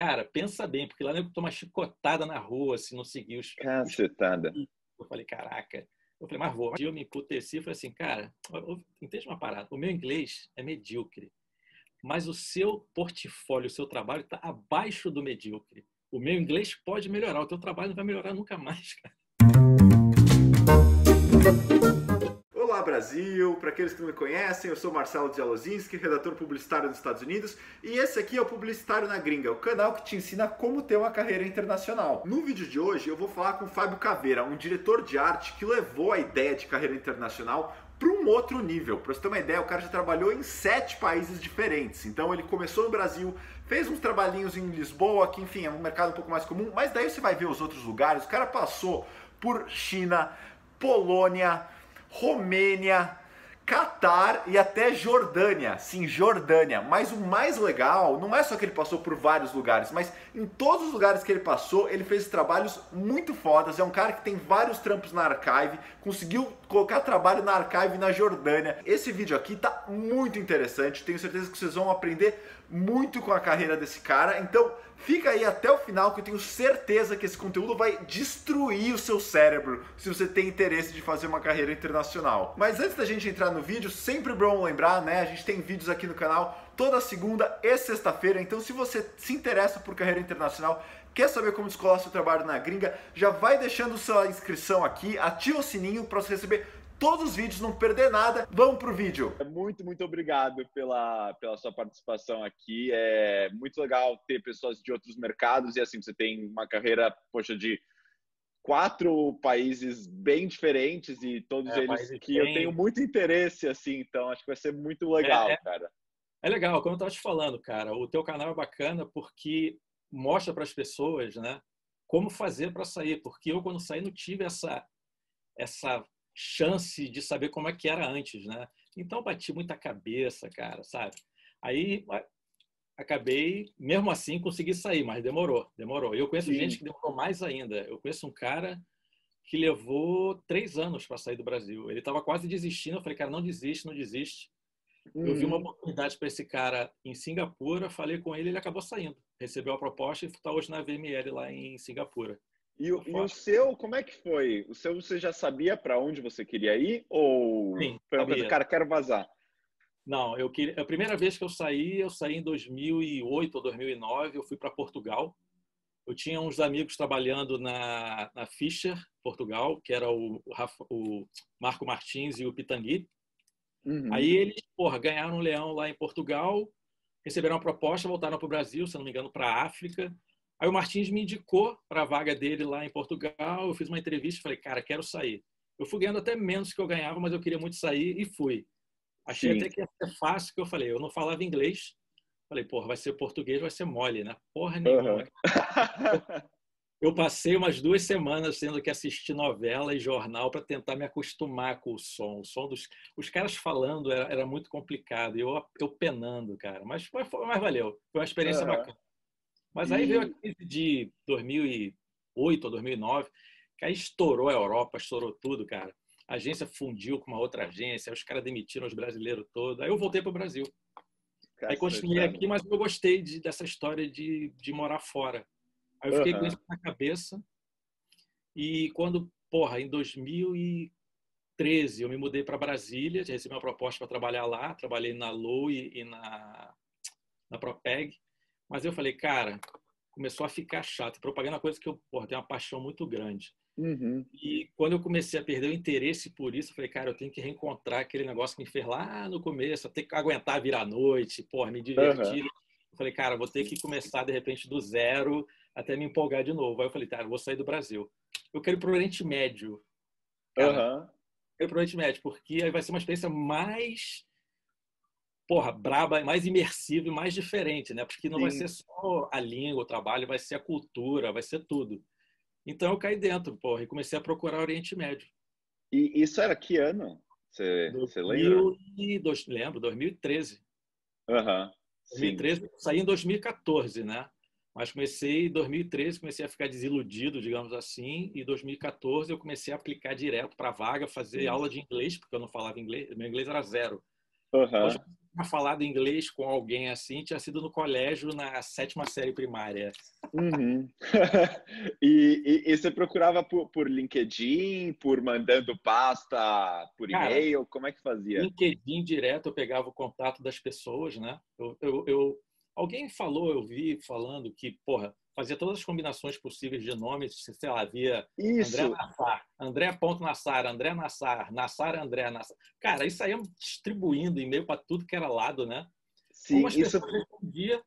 Cara, pensa bem, porque lá eu tomar chicotada na rua se não seguir os. Cacetada. Eu falei, caraca. Eu falei, mas vou. Eu me emputeci e falei assim, cara, entende uma parada. O meu inglês é medíocre, mas o seu portfólio, o seu trabalho está abaixo do medíocre. O meu inglês pode melhorar, o teu trabalho não vai melhorar nunca mais, cara. Olá Brasil, para aqueles que não me conhecem, eu sou Marcelo Dzielozinski, redator publicitário dos Estados Unidos, e esse aqui é o Publicitário na Gringa, o canal que te ensina como ter uma carreira internacional. No vídeo de hoje eu vou falar com o Fábio Caveira, um diretor de arte que levou a ideia de carreira internacional para um outro nível. Para você ter uma ideia, o cara já trabalhou em sete países diferentes. Então ele começou no Brasil, fez uns trabalhinhos em Lisboa, que enfim é um mercado um pouco mais comum, mas daí você vai ver os outros lugares. O cara passou por China, Polônia, Romênia, Catar e até Jordânia. Sim, Jordânia. Mas o mais legal não é só que ele passou por vários lugares, mas em todos os lugares que ele passou, ele fez trabalhos muito fodas. É um cara que tem vários trampos na Archive, conseguiu colocar trabalho na Archive na Jordânia. Esse vídeo aqui tá muito interessante, tenho certeza que vocês vão aprender muito com a carreira desse cara. Então, fica aí até o final que eu tenho certeza que esse conteúdo vai destruir o seu cérebro se você tem interesse de fazer uma carreira internacional. Mas antes da gente entrar no vídeo, sempre bom lembrar, né? A gente tem vídeos aqui no canal toda segunda e sexta-feira. Então, se você se interessa por carreira internacional, quer saber como descolar seu trabalho na gringa, já vai deixando sua inscrição aqui, ativa o sininho para você receber todos os vídeos, não perder nada. Vamos pro vídeo. Muito, muito obrigado pela, pela sua participação aqui. É muito legal ter pessoas de outros mercados e assim, você tem uma carreira, poxa, de quatro países bem diferentes e todos é, eles que bem... eu tenho muito interesse, assim, então acho que vai ser muito legal, é, é, cara. É legal, como eu estava te falando, cara, o teu canal é bacana porque mostra para as pessoas, né, como fazer para sair, porque eu quando saí não tive essa essa chance de saber como é que era antes, né? Então bati muita cabeça, cara, sabe? Aí acabei, mesmo assim, consegui sair, mas demorou, demorou. Eu conheço Sim. gente que demorou mais ainda. Eu conheço um cara que levou três anos para sair do Brasil. Ele estava quase desistindo. Eu falei, cara, não desiste, não desiste. Uhum. Eu vi uma uhum. oportunidade para esse cara em Singapura, falei com ele, ele acabou saindo. Recebeu a proposta e está hoje na VML lá em Singapura. E, o, e o seu, como é que foi? O seu, você já sabia para onde você queria ir? Ou Sim, foi uma coisa, cara, quero vazar? Não, eu queria, a primeira vez que eu saí, eu saí em 2008 ou 2009, eu fui para Portugal. Eu tinha uns amigos trabalhando na, na Fischer, Portugal, que era o, o Marco Martins e o Pitangui. Uhum. Aí eles, porra, ganharam um leão lá em Portugal, receberam uma proposta, voltaram para o Brasil, se não me engano, para a África. Aí o Martins me indicou para a vaga dele lá em Portugal. Eu fiz uma entrevista e falei, cara, quero sair. Eu fui ganhando até menos que eu ganhava, mas eu queria muito sair e fui. Achei Sim. até que ia ser fácil, que eu falei, eu não falava inglês. Falei, porra, vai ser português, vai ser mole, né? Porra nenhuma. Uhum. eu passei umas duas semanas tendo que assistir novela e jornal para tentar me acostumar com o som. O som dos os caras falando era, era muito complicado. E eu, eu penando, cara. Mas, mas, mas valeu. Foi uma experiência uhum. bacana. Mas aí veio a crise de 2008 ou 2009, que aí estourou a Europa, estourou tudo, cara. A agência fundiu com uma outra agência, os caras demitiram os brasileiros todos. Aí eu voltei para o Brasil. Cacete, aí continuei aqui, mas eu gostei de, dessa história de, de morar fora. Aí eu fiquei uhum. com isso na cabeça. E quando, porra, em 2013 eu me mudei para Brasília, recebi uma proposta para trabalhar lá, trabalhei na Lou e, e na, na Propeg. Mas eu falei, cara, começou a ficar chato. Propaganda é uma coisa que eu porra, tenho uma paixão muito grande. Uhum. E quando eu comecei a perder o interesse por isso, eu falei, cara, eu tenho que reencontrar aquele negócio que me fez lá no começo, ter que aguentar virar noite, porra, me divertir. Uhum. Eu falei, cara, vou ter que começar de repente do zero até me empolgar de novo. Aí eu falei, cara, eu vou sair do Brasil. Eu quero ir para o Oriente Médio. Cara, uhum. Eu quero ir para o Oriente Médio, porque aí vai ser uma experiência mais porra, braba, mais imersiva e mais diferente, né? Porque não Sim. vai ser só a língua, o trabalho, vai ser a cultura, vai ser tudo. Então eu caí dentro, porra, e comecei a procurar Oriente Médio. E isso era que ano? Você, você lembra? Dois, lembro, 2013. Aham. Uhum. 2013, saí em 2014, né? Mas comecei em 2013, comecei a ficar desiludido, digamos assim, e em 2014 eu comecei a aplicar direto para vaga, fazer Sim. aula de inglês, porque eu não falava inglês, meu inglês era zero. Uhum tinha falado inglês com alguém assim tinha sido no colégio na sétima série primária. Uhum. e, e, e, você procurava por, por, LinkedIn, por mandando pasta por e-mail? Como é que fazia? LinkedIn direto, eu pegava o contato das pessoas, né? Eu, eu, eu, alguém falou, eu vi falando que, porra, fazia todas as combinações possíveis de nomes, sei lá, havia isso. André Nassar, André ponto Nassar, André Nassar, Nassar André Nassar. Cara, isso aí distribuindo e-mail para tudo que era lado, né? Sim, Algumas isso... pessoas respondiam,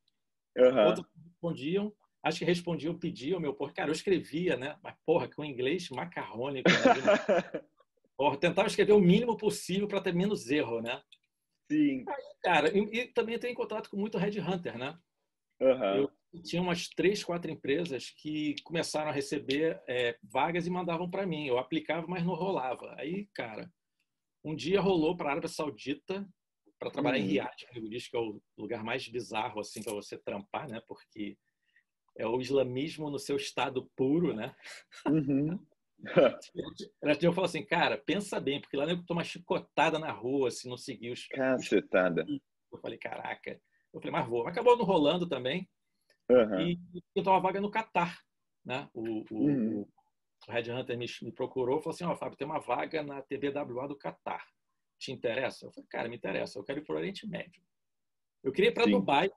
uhum. outras respondiam, acho que respondiam, pediam, meu, porra, cara, eu escrevia, né? Mas, porra, com inglês macarrônico. Né? porra, tentava escrever o mínimo possível para ter menos erro, né? Sim. Aí, cara, e, e também tenho contato com muito Red Hunter, né? Uhum. Eu tinha umas três, quatro empresas que começaram a receber é, vagas e mandavam para mim. Eu aplicava, mas não rolava. Aí, cara, um dia rolou para a Arábia Saudita para trabalhar uhum. em Riyadh, que diz que é o lugar mais bizarro assim para você trampar, né? Porque é o islamismo no seu estado puro, né? Uhum. Eu falo assim, cara, pensa bem, porque lá eu uma chicotada na rua se não seguir os. Cacetada. Eu falei, caraca. Eu falei, mas vou. Acabou não rolando também. Uhum. E pintou uma vaga no Catar. Né? O, o, uhum. o Red Hunter me, me procurou e falou assim: Ó, oh, Fábio, tem uma vaga na TBWA do Catar. Te interessa? Eu falei, cara, me interessa. Eu quero ir para o Oriente Médio. Eu queria ir para Dubai,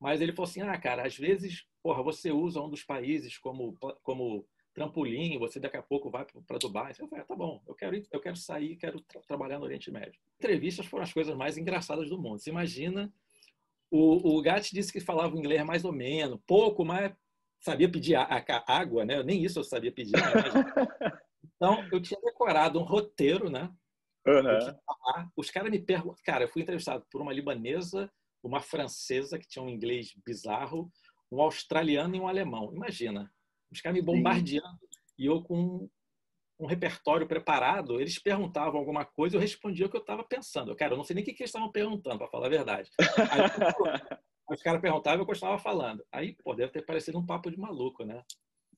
mas ele falou assim: ah, cara, às vezes, porra, você usa um dos países como, como trampolim, você daqui a pouco vai para Dubai. Eu falei, ah, tá bom, eu quero, ir, eu quero sair, quero tra trabalhar no Oriente Médio. Entrevistas foram as coisas mais engraçadas do mundo. Você imagina o, o Gatti disse que falava inglês mais ou menos, pouco, mas sabia pedir a, a, água, né? Nem isso eu sabia pedir. Né? então, eu tinha decorado um roteiro, né? Uhum. Os caras me perguntam. Cara, eu fui entrevistado por uma libanesa, uma francesa que tinha um inglês bizarro, um australiano e um alemão. Imagina. Os caras me bombardeando. Sim. E eu com um repertório preparado, eles perguntavam alguma coisa, eu respondia o que eu estava pensando. Cara, eu não sei nem o que, que eles estavam perguntando, para falar a verdade. Aí, os caras perguntavam e eu continuava falando. Aí, pô, deve ter parecido um papo de maluco, né?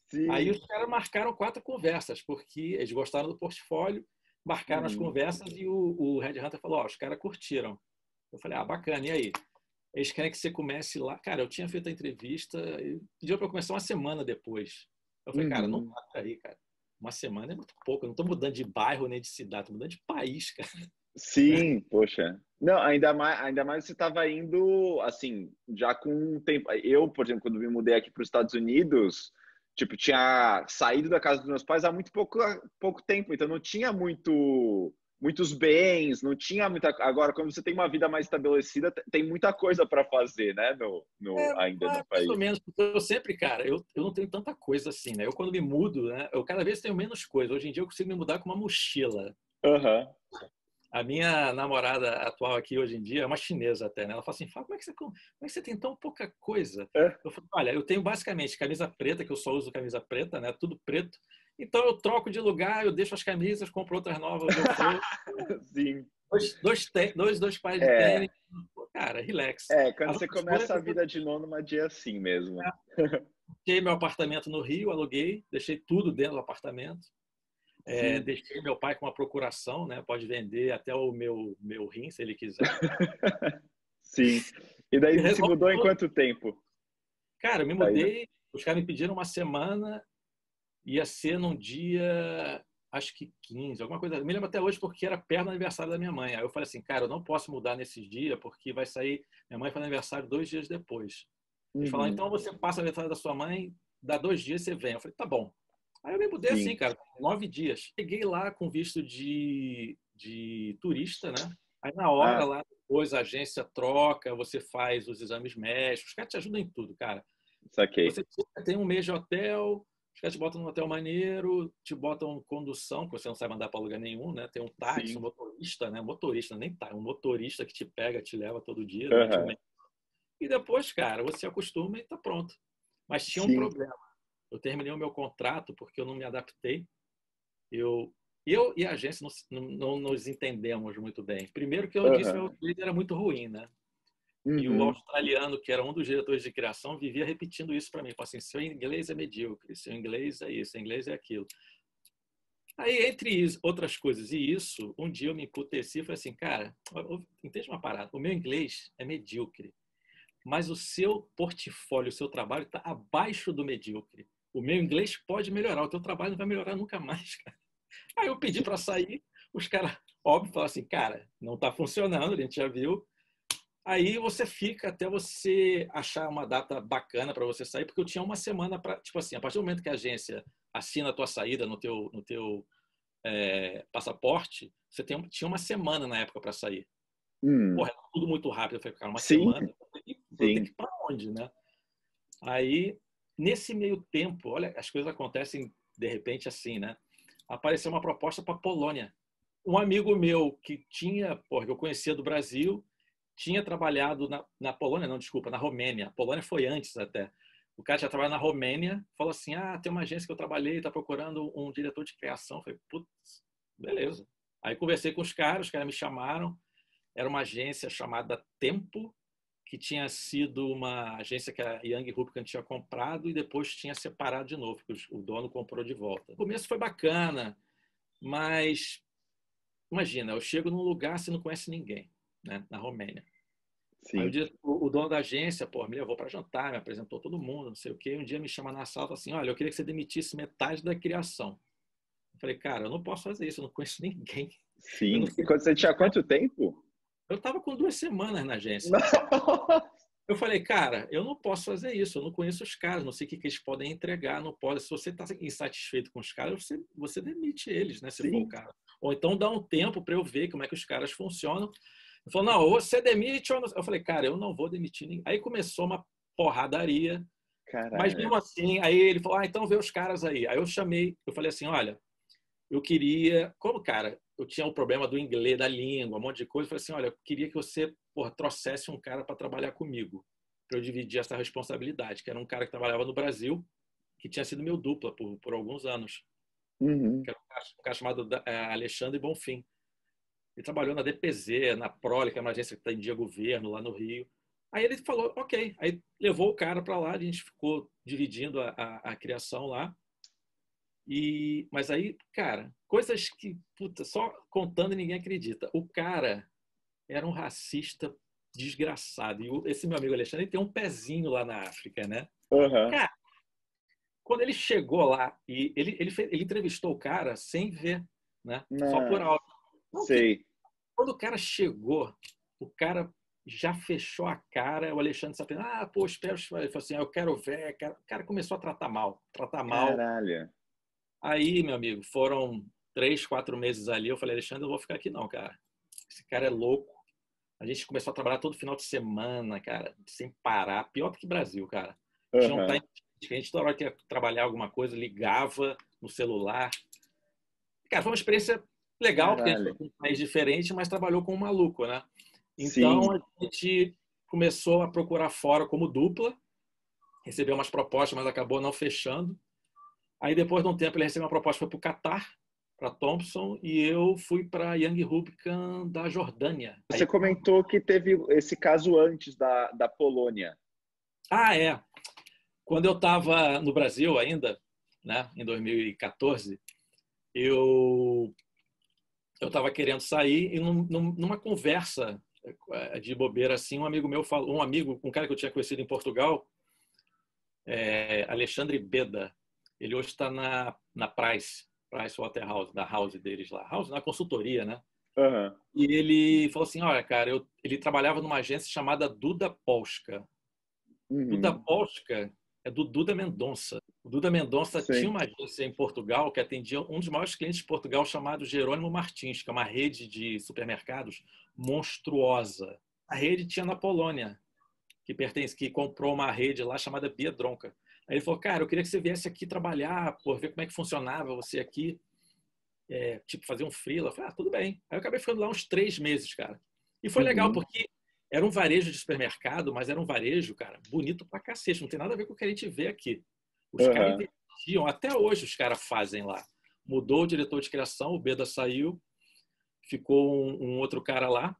Sim. Aí os caras marcaram quatro conversas, porque eles gostaram do portfólio, marcaram hum. as conversas e o, o Red Hunter falou, ó, oh, os caras curtiram. Eu falei, ah, bacana, e aí? Eles querem que você comece lá. Cara, eu tinha feito a entrevista, pediu para começar uma semana depois. Eu falei, uhum. cara, não uhum. dá aí, cara uma semana é muito pouco. Eu não estou mudando de bairro nem de cidade, estou mudando de país, cara. Sim, poxa. Não, ainda mais, ainda mais você estava indo, assim, já com um tempo. Eu, por exemplo, quando me mudei aqui para os Estados Unidos, tipo, tinha saído da casa dos meus pais há muito pouco, pouco tempo, então não tinha muito muitos bens, não tinha muita. Agora, quando você tem uma vida mais estabelecida, tem muita coisa para fazer, né? No, no é, ainda no país. Mais ou menos, porque eu sempre, cara, eu, eu não tenho tanta coisa assim, né? Eu quando me mudo, né? Eu cada vez tenho menos coisa. Hoje em dia eu consigo me mudar com uma mochila. Uhum. A minha namorada atual aqui hoje em dia é uma chinesa até, né? Ela fala assim, Fala, como é que você, como é que você tem tão pouca coisa? É. Eu falo, olha, eu tenho basicamente camisa preta, que eu só uso camisa preta, né? Tudo preto. Então eu troco de lugar, eu deixo as camisas, compro outras novas. Sim. Dois, dois, dois, dois pares de é. tênis. Cara, relax. É, quando você começa a vida de nômade é assim mesmo. É. Deixei meu apartamento no Rio, aluguei, deixei tudo dentro do apartamento. É, deixei meu pai com uma procuração, né? Pode vender até o meu, meu rim, se ele quiser. Sim. E daí você se mudou em quanto tempo? Cara, eu me mudei, os caras me pediram uma semana ia ser num dia, acho que 15, alguma coisa. Me lembro até hoje porque era perto do aniversário da minha mãe. Aí eu falei assim, cara, eu não posso mudar nesses dias porque vai sair. Minha mãe faz aniversário dois dias depois. Eles uhum. falaram, então você passa o aniversário da sua mãe, dá dois dias você vem. Eu falei, tá bom. Aí eu me mudei Sim. assim, cara, nove dias. Cheguei lá com visto de, de turista, né? Aí na hora ah. lá, depois a agência troca, você faz os exames médicos, os caras te ajudam em tudo, cara. Saquei. Você tem um mês de hotel, os caras te botam num hotel maneiro, te botam condução, que você não sabe andar para lugar nenhum, né? Tem um táxi, um motorista, né? Motorista, nem tá, um motorista que te pega, te leva todo dia. Uhum. E depois, cara, você acostuma e tá pronto. Mas tinha Sim. um problema. Eu terminei o meu contrato porque eu não me adaptei. Eu, eu e a agência não, não, não nos entendemos muito bem. Primeiro que eu uhum. disse que meu inglês era muito ruim, né? Uhum. E o uhum. australiano, que era um dos diretores de criação, vivia repetindo isso para mim. Falou assim, seu inglês é medíocre, seu inglês é isso, seu inglês é aquilo. Aí, entre outras coisas e isso, um dia eu me emputeci e falei assim, cara, entende uma parada, o meu inglês é medíocre, mas o seu portfólio, o seu trabalho está abaixo do medíocre. O meu inglês pode melhorar, o teu trabalho não vai melhorar nunca mais, cara. Aí eu pedi para sair, os caras, óbvio, falaram assim, cara, não está funcionando, a gente já viu. Aí você fica até você achar uma data bacana para você sair, porque eu tinha uma semana para, tipo assim, a partir do momento que a agência assina a tua saída no teu, no teu é, passaporte, você tem, tinha uma semana na época para sair. Hum. Porra, tudo muito rápido. Eu falei, cara, uma Sim. semana, eu tenho que ir para onde, né? Aí, nesse meio tempo, olha, as coisas acontecem de repente assim, né? Apareceu uma proposta para Polônia. Um amigo meu que tinha, porra, que eu conhecia do Brasil, tinha trabalhado na, na Polônia, não, desculpa, na Romênia. A Polônia foi antes até. O cara já trabalha na Romênia, falou assim: ah, tem uma agência que eu trabalhei, está procurando um diretor de criação. Eu falei, putz, beleza. Aí conversei com os caras, os caras me chamaram. Era uma agência chamada Tempo, que tinha sido uma agência que a Young Rubicon tinha comprado e depois tinha separado de novo, porque o dono comprou de volta. O começo foi bacana, mas imagina, eu chego num lugar você não conhece ninguém, né, na Romênia. Sim. Aí o, o, dono da agência, pô, me levou para jantar, me apresentou todo mundo, não sei o quê. Um dia me chama na sala assim: olha, eu queria que você demitisse metade da criação. Eu falei, cara, eu não posso fazer isso, eu não conheço ninguém. Sim. E quando você tinha quanto tempo? Eu estava com duas semanas na agência. eu falei, cara, eu não posso fazer isso, eu não conheço os caras, não sei o que, que eles podem entregar, não pode. Se você está insatisfeito com os caras, você, você demite eles, né? Se Sim. for o cara. Ou então dá um tempo para eu ver como é que os caras funcionam ele falou, não, você demite ou não... Eu falei, cara, eu não vou demitir ninguém. Aí começou uma porradaria. Caralho. Mas mesmo assim, aí ele falou, ah, então vê os caras aí. Aí eu chamei, eu falei assim, olha, eu queria... Como, cara, eu tinha o um problema do inglês, da língua, um monte de coisa. Eu falei assim, olha, eu queria que você, porra, trouxesse um cara para trabalhar comigo. Para eu dividir essa responsabilidade. Que era um cara que trabalhava no Brasil, que tinha sido meu dupla por, por alguns anos. Uhum. Que era um cara, um cara chamado é, Alexandre Bonfim. Ele trabalhou na DPZ, na Prole, que é uma agência que atendia governo lá no Rio. Aí ele falou, ok. Aí levou o cara para lá, a gente ficou dividindo a, a, a, criação lá. E, mas aí, cara, coisas que, puta, só contando ninguém acredita. O cara era um racista desgraçado. E esse meu amigo Alexandre tem um pezinho lá na África, né? Uhum. Cara, quando ele chegou lá e ele, ele, fez, ele entrevistou o cara sem ver, né? Não. Só por áudio. Sei. Quando o cara chegou, o cara já fechou a cara, o Alexandre Sapino, ah, pô, espero, ele falou assim, ah, eu quero ver, o cara começou a tratar mal, tratar mal. Caralho. Aí, meu amigo, foram três, quatro meses ali, eu falei, Alexandre, eu vou ficar aqui não, cara. Esse cara é louco. A gente começou a trabalhar todo final de semana, cara, sem parar, pior do que Brasil, cara. A gente, uhum. não tá, a gente toda hora que ia trabalhar alguma coisa, ligava no celular. Cara, foi uma experiência Legal, Caralho. porque a gente foi um país diferente, mas trabalhou com um maluco, né? Então Sim. a gente começou a procurar fora como dupla, recebeu umas propostas, mas acabou não fechando. Aí depois de um tempo ele recebeu uma proposta para o Catar, para Thompson, e eu fui para Young Rubicon da Jordânia. Você Aí... comentou que teve esse caso antes da, da Polônia. Ah, é. Quando eu estava no Brasil ainda, né, em 2014, eu eu estava querendo sair e num, numa conversa eh, de bobeira assim, um amigo meu falou, um amigo, um cara que eu tinha conhecido em Portugal, é, Alexandre Beda, ele hoje está na, na Price, Price Waterhouse, da house deles lá, house na consultoria, né? Uhum. E ele falou assim, olha, cara, eu, ele trabalhava numa agência chamada Duda Polska. Uhum. Duda Polska é do Duda Mendonça. O Duda Mendonça Sim. tinha uma agência em Portugal que atendia um dos maiores clientes de Portugal chamado Jerônimo Martins, que é uma rede de supermercados monstruosa. A rede tinha na Polônia, que pertence, que comprou uma rede lá chamada Biedronka. Aí ele falou, cara, eu queria que você viesse aqui trabalhar, por ver como é que funcionava você aqui, é, tipo fazer um freela. Eu falei, ah, tudo bem. Aí eu acabei ficando lá uns três meses, cara. E foi uhum. legal porque era um varejo de supermercado, mas era um varejo, cara, bonito pra cacete. Não tem nada a ver com o que a gente vê aqui. Os uhum. caras investiam, até hoje os caras fazem lá. Mudou o diretor de criação, o Beda saiu, ficou um, um, outro cara lá,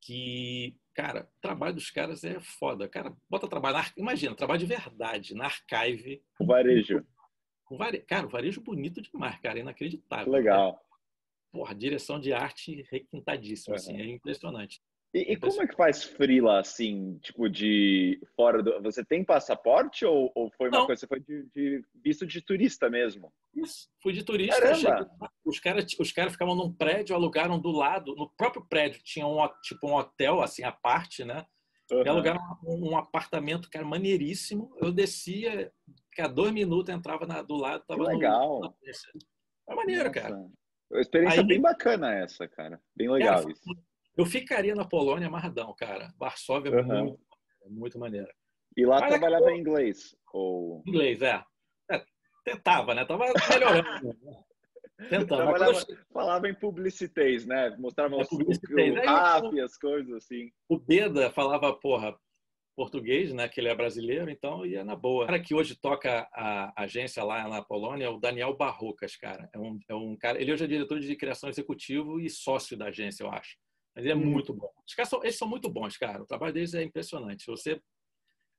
que, cara, o trabalho dos caras é foda. Cara, bota trabalho, na, imagina, trabalho de verdade, na archive. O varejo. Um vare... Cara, um varejo bonito demais, cara, inacreditável. Legal. Porra, direção de arte requintadíssima, uhum. assim, é impressionante. E, e, como é que faz frila, assim, tipo, de fora do... Você tem passaporte ou, ou foi uma Não. coisa, você foi de, de, visto de turista mesmo? Isso, fui de turista. Cheguei, os caras os cara ficavam num prédio, alugaram do lado, no próprio prédio tinha um, tipo, um hotel, assim, à parte, né? Uhum. E alugaram um, um, apartamento, cara, maneiríssimo. Eu descia, a dois minutos entrava na, do lado, tava que legal. No... É maneiro, Nossa. cara. Uma experiência Aí, bem bacana essa, cara. Bem legal cara, isso. Eu ficaria na Polônia amarradão, cara. Varsóvia é uhum. muito, muito maneira. E lá Mas trabalhava em inglês? Ou... Inglês, é. é. Tentava, né? Tava melhorando. Né? Tentava. Falava, falava em publicitez, né? Mostrava é, os, o, as coisas assim. O Beda falava, porra, português, né? Que ele é brasileiro, então ia na boa. O cara que hoje toca a agência lá na Polônia é o Daniel Barrocas, cara. É um, é um cara. Ele hoje é diretor de criação executivo e sócio da agência, eu acho. Mas ele é hum. muito bom. Os caras são, eles são muito bons, cara. O trabalho deles é impressionante. Se você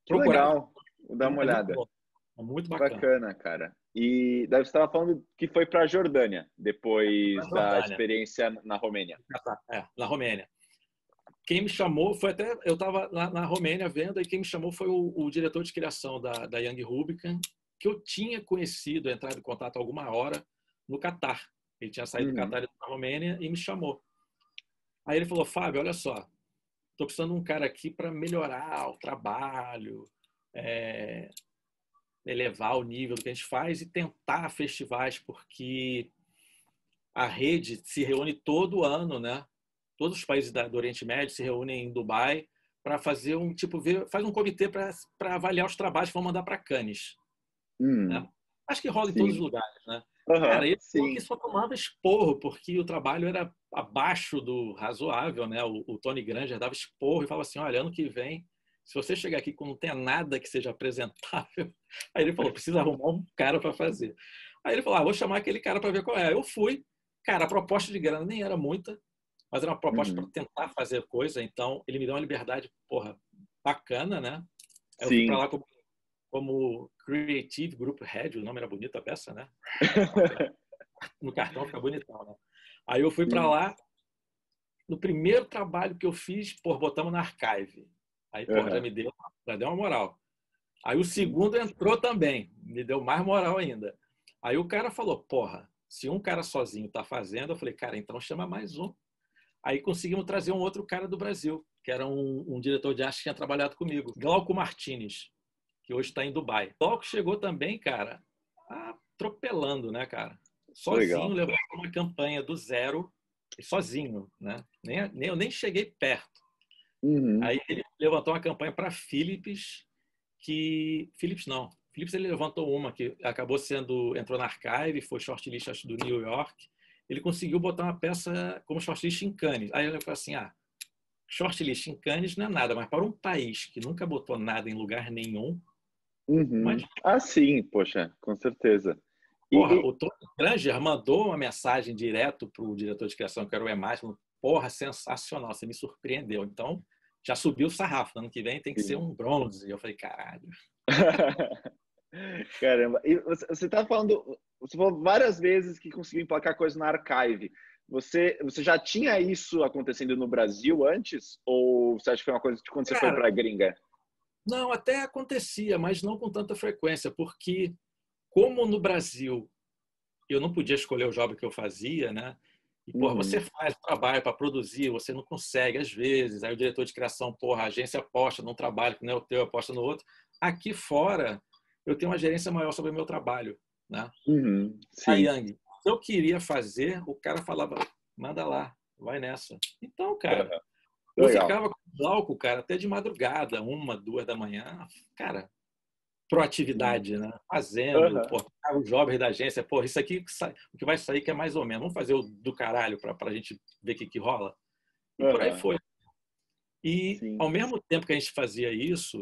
procurar. Legal. Vou dar uma é olhada. Muito, é muito bacana. Bacana, cara. E daí você estava falando que foi para a Jordânia, depois da experiência na Romênia. É, na Romênia. Quem me chamou foi até. Eu estava na, na Romênia vendo, e quem me chamou foi o, o diretor de criação da, da Young Rubicon, que eu tinha conhecido, entrado em contato alguma hora no Catar. Ele tinha saído uhum. do Catar da Romênia e me chamou. Aí ele falou: Fábio, olha só, estou precisando de um cara aqui para melhorar o trabalho, é, elevar o nível do que a gente faz e tentar festivais, porque a rede se reúne todo ano, né? Todos os países do Oriente Médio se reúnem em Dubai para fazer um tipo faz um comitê para avaliar os trabalhos que vão mandar para Cannes. Hum. Né? Acho que rola em todos os lugares, né? Uhum, Cara, ele que só tomava esporro porque o trabalho era abaixo do razoável, né? O, o Tony Granger dava esporro e falava assim, olha, ano que vem se você chegar aqui com não tem nada que seja apresentável, aí ele falou, precisa arrumar um cara para fazer. Aí ele falou, ah, vou chamar aquele cara para ver qual é. Eu fui, cara, a proposta de grana nem era muita, mas era uma proposta uhum. para tentar fazer coisa, então ele me deu uma liberdade, porra, bacana, né? Eu Sim. fui para lá como, como Creative Group Head, o nome era bonito a peça, né? no cartão fica bonitão, né? Aí eu fui para lá, no primeiro trabalho que eu fiz, por botamos na archive. Aí, pô, uhum. já me deu, já deu uma moral. Aí o segundo entrou também, me deu mais moral ainda. Aí o cara falou, porra, se um cara sozinho tá fazendo, eu falei, cara, então chama mais um. Aí conseguimos trazer um outro cara do Brasil, que era um, um diretor de arte que tinha trabalhado comigo, Glauco Martinez, que hoje está em Dubai. Glauco chegou também, cara, atropelando, né, cara? Sozinho, levou uma campanha do zero, sozinho, né? Nem, nem, eu nem cheguei perto. Uhum. Aí ele levantou uma campanha para Philips, que. Philips não. Philips ele levantou uma que acabou sendo. entrou na archive, foi shortlist acho, do New York. Ele conseguiu botar uma peça como shortlist em Cannes. Aí ele falou assim: ah, shortlist em Cannes não é nada, mas para um país que nunca botou nada em lugar nenhum. Uhum. Mas... Ah, sim, poxa, com certeza. Porra, e... O Tony Granger mandou uma mensagem direto para o diretor de criação, que era o Emássimo. Porra, sensacional, você me surpreendeu. Então, já subiu o sarrafo. Ano que vem tem que Sim. ser um bronze. E eu falei, caralho. Caramba. E você está falando, você falou várias vezes que conseguiu emplacar coisa na archive. Você, você já tinha isso acontecendo no Brasil antes? Ou você acha que foi uma coisa de quando Cara, você foi para a gringa? Não, até acontecia, mas não com tanta frequência, porque como no Brasil eu não podia escolher o job que eu fazia, né? E, porra, uhum. você faz o trabalho para produzir, você não consegue às vezes. Aí o diretor de criação, porra, a agência aposta num trabalho que não é o teu, aposta no outro. Aqui fora, eu tenho uma gerência maior sobre o meu trabalho, né? Uhum. A Yang, se eu queria fazer, o cara falava, manda lá, vai nessa. Então, cara, uhum. Eu ficava com o álcool, cara, até de madrugada, uma, duas da manhã. Cara, proatividade, né? Fazendo, uhum. pô, o jovem da agência, pô, isso aqui o que vai sair que é mais ou menos, vamos fazer o do caralho para a gente ver o que, que rola. E uhum. por aí foi. E Sim. ao mesmo tempo que a gente fazia isso,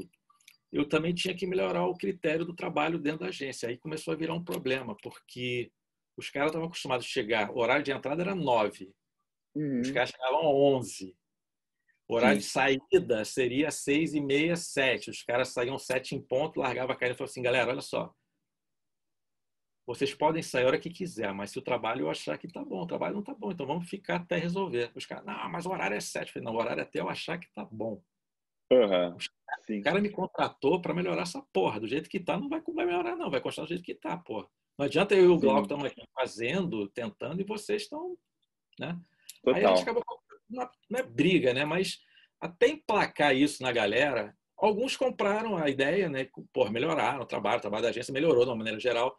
eu também tinha que melhorar o critério do trabalho dentro da agência. Aí começou a virar um problema, porque os caras estavam acostumados a chegar, o horário de entrada era nove, uhum. os caras chegavam a onze. O horário Sim. de saída seria seis e meia, sete. Os caras saíam sete em ponto, largava a caída e falou assim, galera, olha só. vocês podem sair a hora que quiser, mas se o trabalho eu achar que tá bom, o trabalho não tá bom, então vamos ficar até resolver. Os caras, não, mas o horário é sete. Eu falei, não, o horário é até eu achar que tá bom. Uhum. O cara me contratou para melhorar essa porra. Do jeito que tá, não vai, vai melhorar, não. Vai continuar do jeito que tá, porra. Não adianta eu e o Glauco estamos aqui fazendo, tentando, e vocês estão. Né? Total. Aí a gente acabou. Não é briga, né? Mas até emplacar isso na galera, alguns compraram a ideia, né? Porra, melhoraram o trabalho, o trabalho da agência melhorou de uma maneira geral.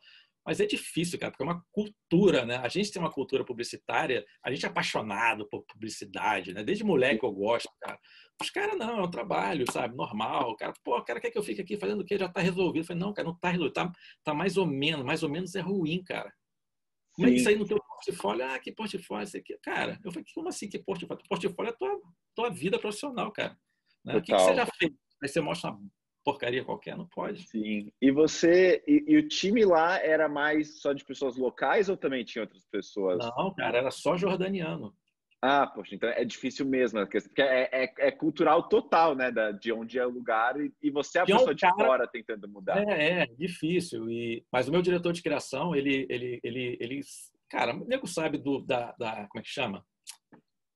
Mas é difícil, cara, porque é uma cultura, né? A gente tem uma cultura publicitária, a gente é apaixonado por publicidade, né? Desde moleque eu gosto, cara. Os caras não, é um trabalho, sabe? Normal. O cara, pô, o cara quer que eu fique aqui fazendo o quê? Já tá resolvido. Eu falei, não, cara, não tá resolvido. Tá, tá mais ou menos. Mais ou menos é ruim, cara. Como é que isso aí no teu portfólio? Ah, que portfólio isso aqui? Cara, eu falei, como assim que portfólio? Portfólio é a tua, tua vida profissional, cara. Né? O que, que, você já fez? Aí você mostra uma porcaria qualquer, não pode. Sim. E você, e, e, o time lá era mais só de pessoas locais ou também tinha outras pessoas? Não, cara, era só jordaniano. Ah, poxa, então é difícil mesmo, porque é, é, é cultural total, né, da, de onde é o lugar e, e você é a de pessoa um cara, de fora tentando mudar. É, é difícil. E, mas o meu diretor de criação, ele, ele, ele, ele cara, o nego sabe do, da, da, como é que chama?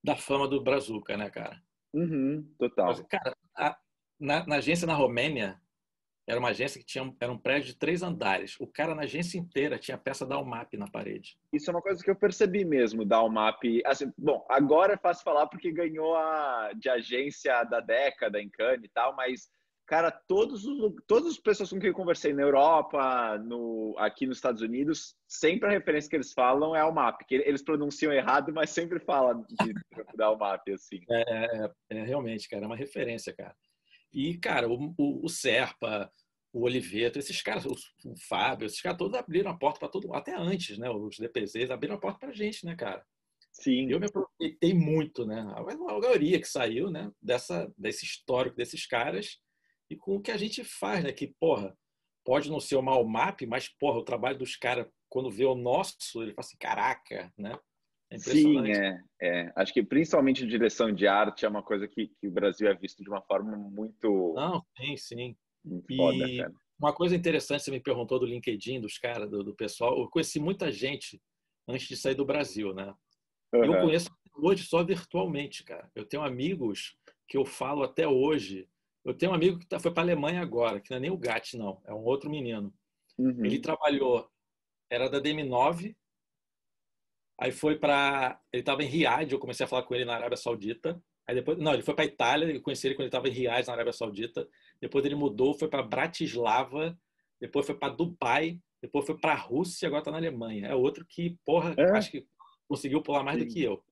Da fama do Brazuca, né, cara? Uhum, total. Mas, cara, a, na, na agência na Romênia, era uma agência que tinha era um prédio de três andares. O cara na agência inteira tinha peça da UMAP na parede. Isso é uma coisa que eu percebi mesmo da UMAP. Assim, bom, agora é fácil falar porque ganhou a de agência da década em Cannes e tal, mas cara, todos os, todas as pessoas com quem eu conversei na Europa, no, aqui nos Estados Unidos, sempre a referência que eles falam é a UMAP, que eles pronunciam errado, mas sempre falam de, da UMAP, assim. É, é, é, realmente, cara, é uma referência, cara. E, cara, o, o, o Serpa, o Oliveto, esses caras, o, o Fábio, esses caras todos abriram a porta para todo mundo, até antes, né? Os DPZs abriram a porta para a gente, né, cara? Sim. Eu me aproveitei muito, né? A maioria que saiu, né? Dessa, desse histórico desses caras e com o que a gente faz, né? Que, porra, pode não ser o mal map, mas, porra, o trabalho dos caras, quando vê o nosso, ele fala assim, caraca, né? É Sim, é, é. Acho que principalmente direção de arte é uma coisa que, que o Brasil é visto de uma forma muito. Não, sim, sim. Muito foda, e cara. Uma coisa interessante, você me perguntou do LinkedIn, dos caras, do, do, pessoal. Eu conheci muita gente antes de sair do Brasil, né? Uhum. Eu conheço hoje só virtualmente, cara. Eu tenho amigos que eu falo até hoje. Eu tenho um amigo que tá, foi para a Alemanha agora, que não é nem o Gat, não. É um outro menino. Uhum. Ele trabalhou, era da DM9, Aí foi para. Ele estava em Riad, eu comecei a falar com ele na Arábia Saudita. Aí depois, não, ele foi para Itália, eu conheci ele quando ele estava em Riad, na Arábia Saudita. Depois ele mudou, foi para Bratislava, depois foi para Dubai, depois foi para a Rússia, agora está na Alemanha. É outro que, porra, é? acho que conseguiu pular mais Sim. do que eu.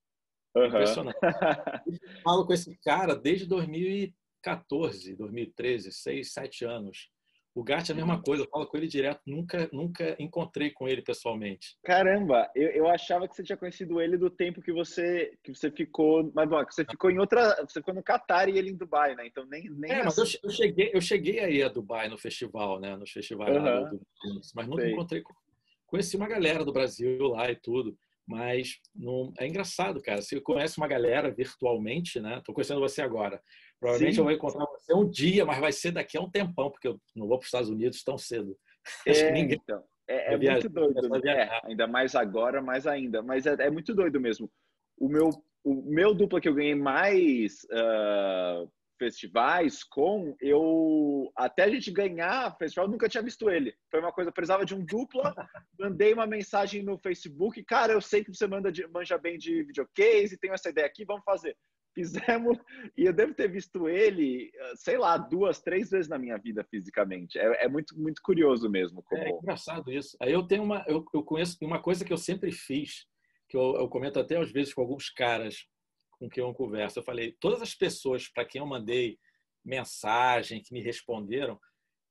Uhum. Impressionante. eu falo com esse cara desde 2014, 2013, seis, sete anos. O Gatti é a mesma coisa, eu falo com ele direto, nunca, nunca encontrei com ele pessoalmente. Caramba, eu, eu achava que você tinha conhecido ele do tempo que você que você ficou, mas bom, que você ficou em outra, você ficou no Catar e ele em Dubai, né? Então nem nem É, mas eu, eu, cheguei, eu cheguei aí a Dubai no festival, né, no festival uhum. do, mas nunca Sei. encontrei com, conheci uma galera do Brasil lá e tudo. Mas não, é engraçado, cara. Você conhece uma galera virtualmente, né? Tô conhecendo você agora. Provavelmente Sim. eu vou encontrar você um dia, mas vai ser daqui a um tempão, porque eu não vou para os Estados Unidos tão cedo. É, ninguém... então, é, é muito doido. Né? É, ainda mais agora, mais ainda. Mas é, é, muito doido mesmo. O meu, o meu dupla que eu ganhei mais uh, festivais com, eu até a gente ganhar festival, eu nunca tinha visto ele. Foi uma coisa, eu precisava de um dupla, mandei uma mensagem no Facebook, cara, eu sei que você manda de, manja bem de videocase, tenho essa ideia aqui, vamos fazer fizemos, e eu devo ter visto ele, sei lá, duas, três vezes na minha vida fisicamente. É, é muito, muito curioso mesmo. Como... É engraçado isso. Aí eu tenho uma, eu, eu conheço uma coisa que eu sempre fiz, que eu, eu comento até às vezes com alguns caras com quem eu converso. Eu falei, todas as pessoas para quem eu mandei mensagem, que me responderam,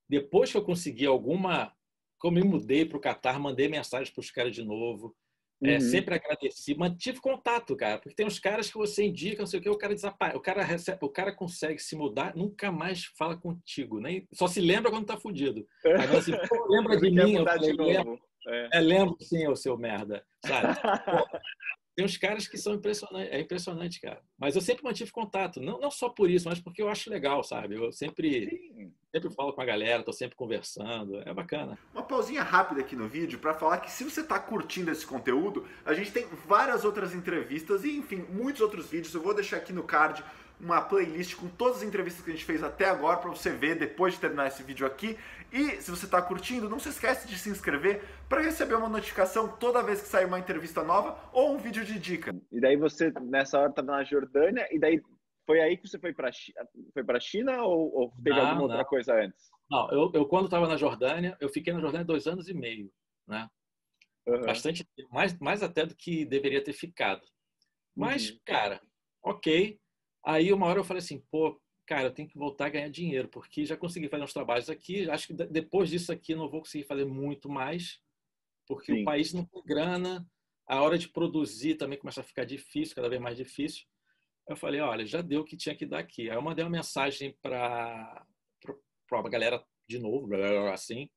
depois que eu consegui alguma, como eu me mudei para o Catar, mandei mensagem para os caras de novo é, uhum. sempre agradeci, mantive contato, cara, porque tem uns caras que você indica, não sei o que, o cara desaparece, o cara recebe, o cara consegue se mudar, nunca mais fala contigo, nem só se lembra quando tá fudido. Agora assim, lembra de mim, eu falei, lembro, é. é. lembro sim, o seu merda, sabe? tem uns caras que são impressionantes, é impressionante, cara. Mas eu sempre mantive contato, não, não só por isso, mas porque eu acho legal, sabe? Eu sempre, sempre falo com a galera, tô sempre conversando, é bacana. Uma pausinha rápida aqui no vídeo para falar que se você está curtindo esse conteúdo, a gente tem várias outras entrevistas e, enfim, muitos outros vídeos. Eu vou deixar aqui no card uma playlist com todas as entrevistas que a gente fez até agora para você ver depois de terminar esse vídeo aqui. E se você está curtindo, não se esquece de se inscrever para receber uma notificação toda vez que sair uma entrevista nova ou um vídeo de dica. E daí você nessa hora estava na Jordânia e daí foi aí que você foi para foi para China ou, ou teve não, alguma não. outra coisa antes? Não, eu, eu quando estava na Jordânia, eu fiquei na Jordânia dois anos e meio, né? Uhum. Bastante mais mais até do que deveria ter ficado. Mas uhum. cara, ok. Aí uma hora eu falei assim, pô, cara, eu tenho que voltar a ganhar dinheiro, porque já consegui fazer uns trabalhos aqui, acho que depois disso aqui não vou conseguir fazer muito mais, porque Sim. o país não tem grana, a hora de produzir também começa a ficar difícil, cada vez mais difícil. Eu falei, olha, já deu o que tinha que dar aqui. Aí eu mandei uma mensagem para a galera de novo, assim,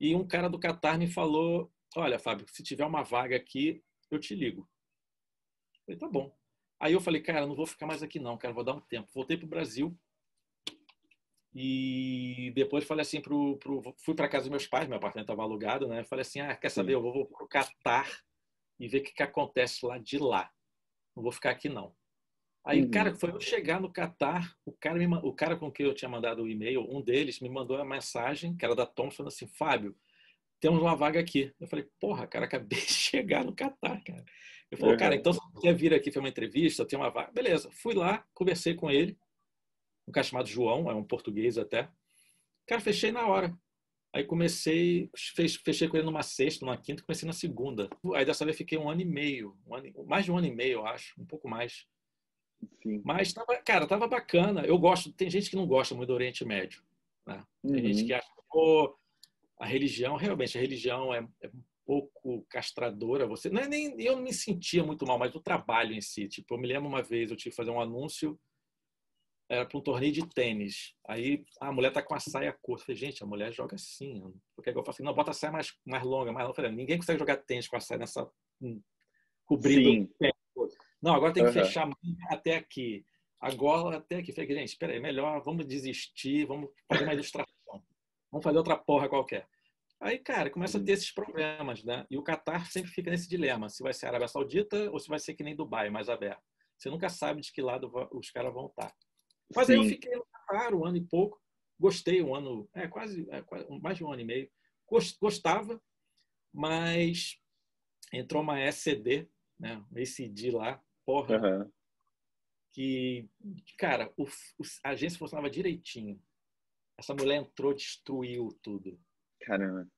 e um cara do Qatar me falou, olha, Fábio, se tiver uma vaga aqui, eu te ligo. Eu falei, tá bom. Aí eu falei, cara, não vou ficar mais aqui não, cara, vou dar um tempo. Voltei para o Brasil e depois falei assim pro, pro fui para casa dos meus pais, meu apartamento estava alugado, né? Falei assim, ah, quer saber, eu vou para o Catar e ver o que, que acontece lá de lá. Não vou ficar aqui não. Aí, uhum. cara, foi eu chegar no Catar, o cara, me, o cara com quem eu tinha mandado o e-mail, um deles me mandou uma mensagem, que era da Thompson, falando assim, Fábio, temos uma vaga aqui. Eu falei, porra, cara, acabei de chegar no Catar, cara. Ele falou, cara, então você quer vir aqui fazer uma entrevista, tem uma vaga. Beleza, fui lá, conversei com ele, um cara chamado João, é um português até. Cara, fechei na hora. Aí comecei, fechei com ele numa sexta, numa quinta, comecei na segunda. Aí dessa vez fiquei um ano e meio, um ano, mais de um ano e meio, eu acho, um pouco mais. Sim. Mas, tava, cara, tava bacana. Eu gosto, tem gente que não gosta muito do Oriente Médio. Né? Tem uhum. gente que acha que, pô, a religião, realmente, a religião é, é um pouco castradora. Você não é nem eu me sentia muito mal, mas o trabalho em si. Tipo, eu me lembro uma vez eu tive que fazer um anúncio era para um torneio de tênis. Aí a mulher tá com a saia curta. Eu falei, gente, a mulher joga assim. Porque eu falei assim, não, bota a saia mais, mais longa, mais longa. Eu falei, ninguém consegue jogar tênis com a saia nessa hum, cobrindo. Não, agora tem que uhum. fechar até aqui. Agora até aqui. Eu falei, gente, espera aí, melhor, vamos desistir, vamos fazer uma ilustração. Vamos fazer outra porra qualquer. Aí, cara, começa a ter esses problemas, né? E o Qatar sempre fica nesse dilema: se vai ser Arábia Saudita ou se vai ser que nem Dubai, mais aberto. Você nunca sabe de que lado os caras vão estar. Mas Sim. aí eu fiquei no Qatar um ano e pouco, gostei um ano, é quase, é quase mais de um ano e meio. Gostava, mas entrou uma SCD, né? Um ACD lá, porra. Uhum. Que, cara, o, o, a agência funcionava direitinho. Essa mulher entrou, destruiu tudo. Caramba.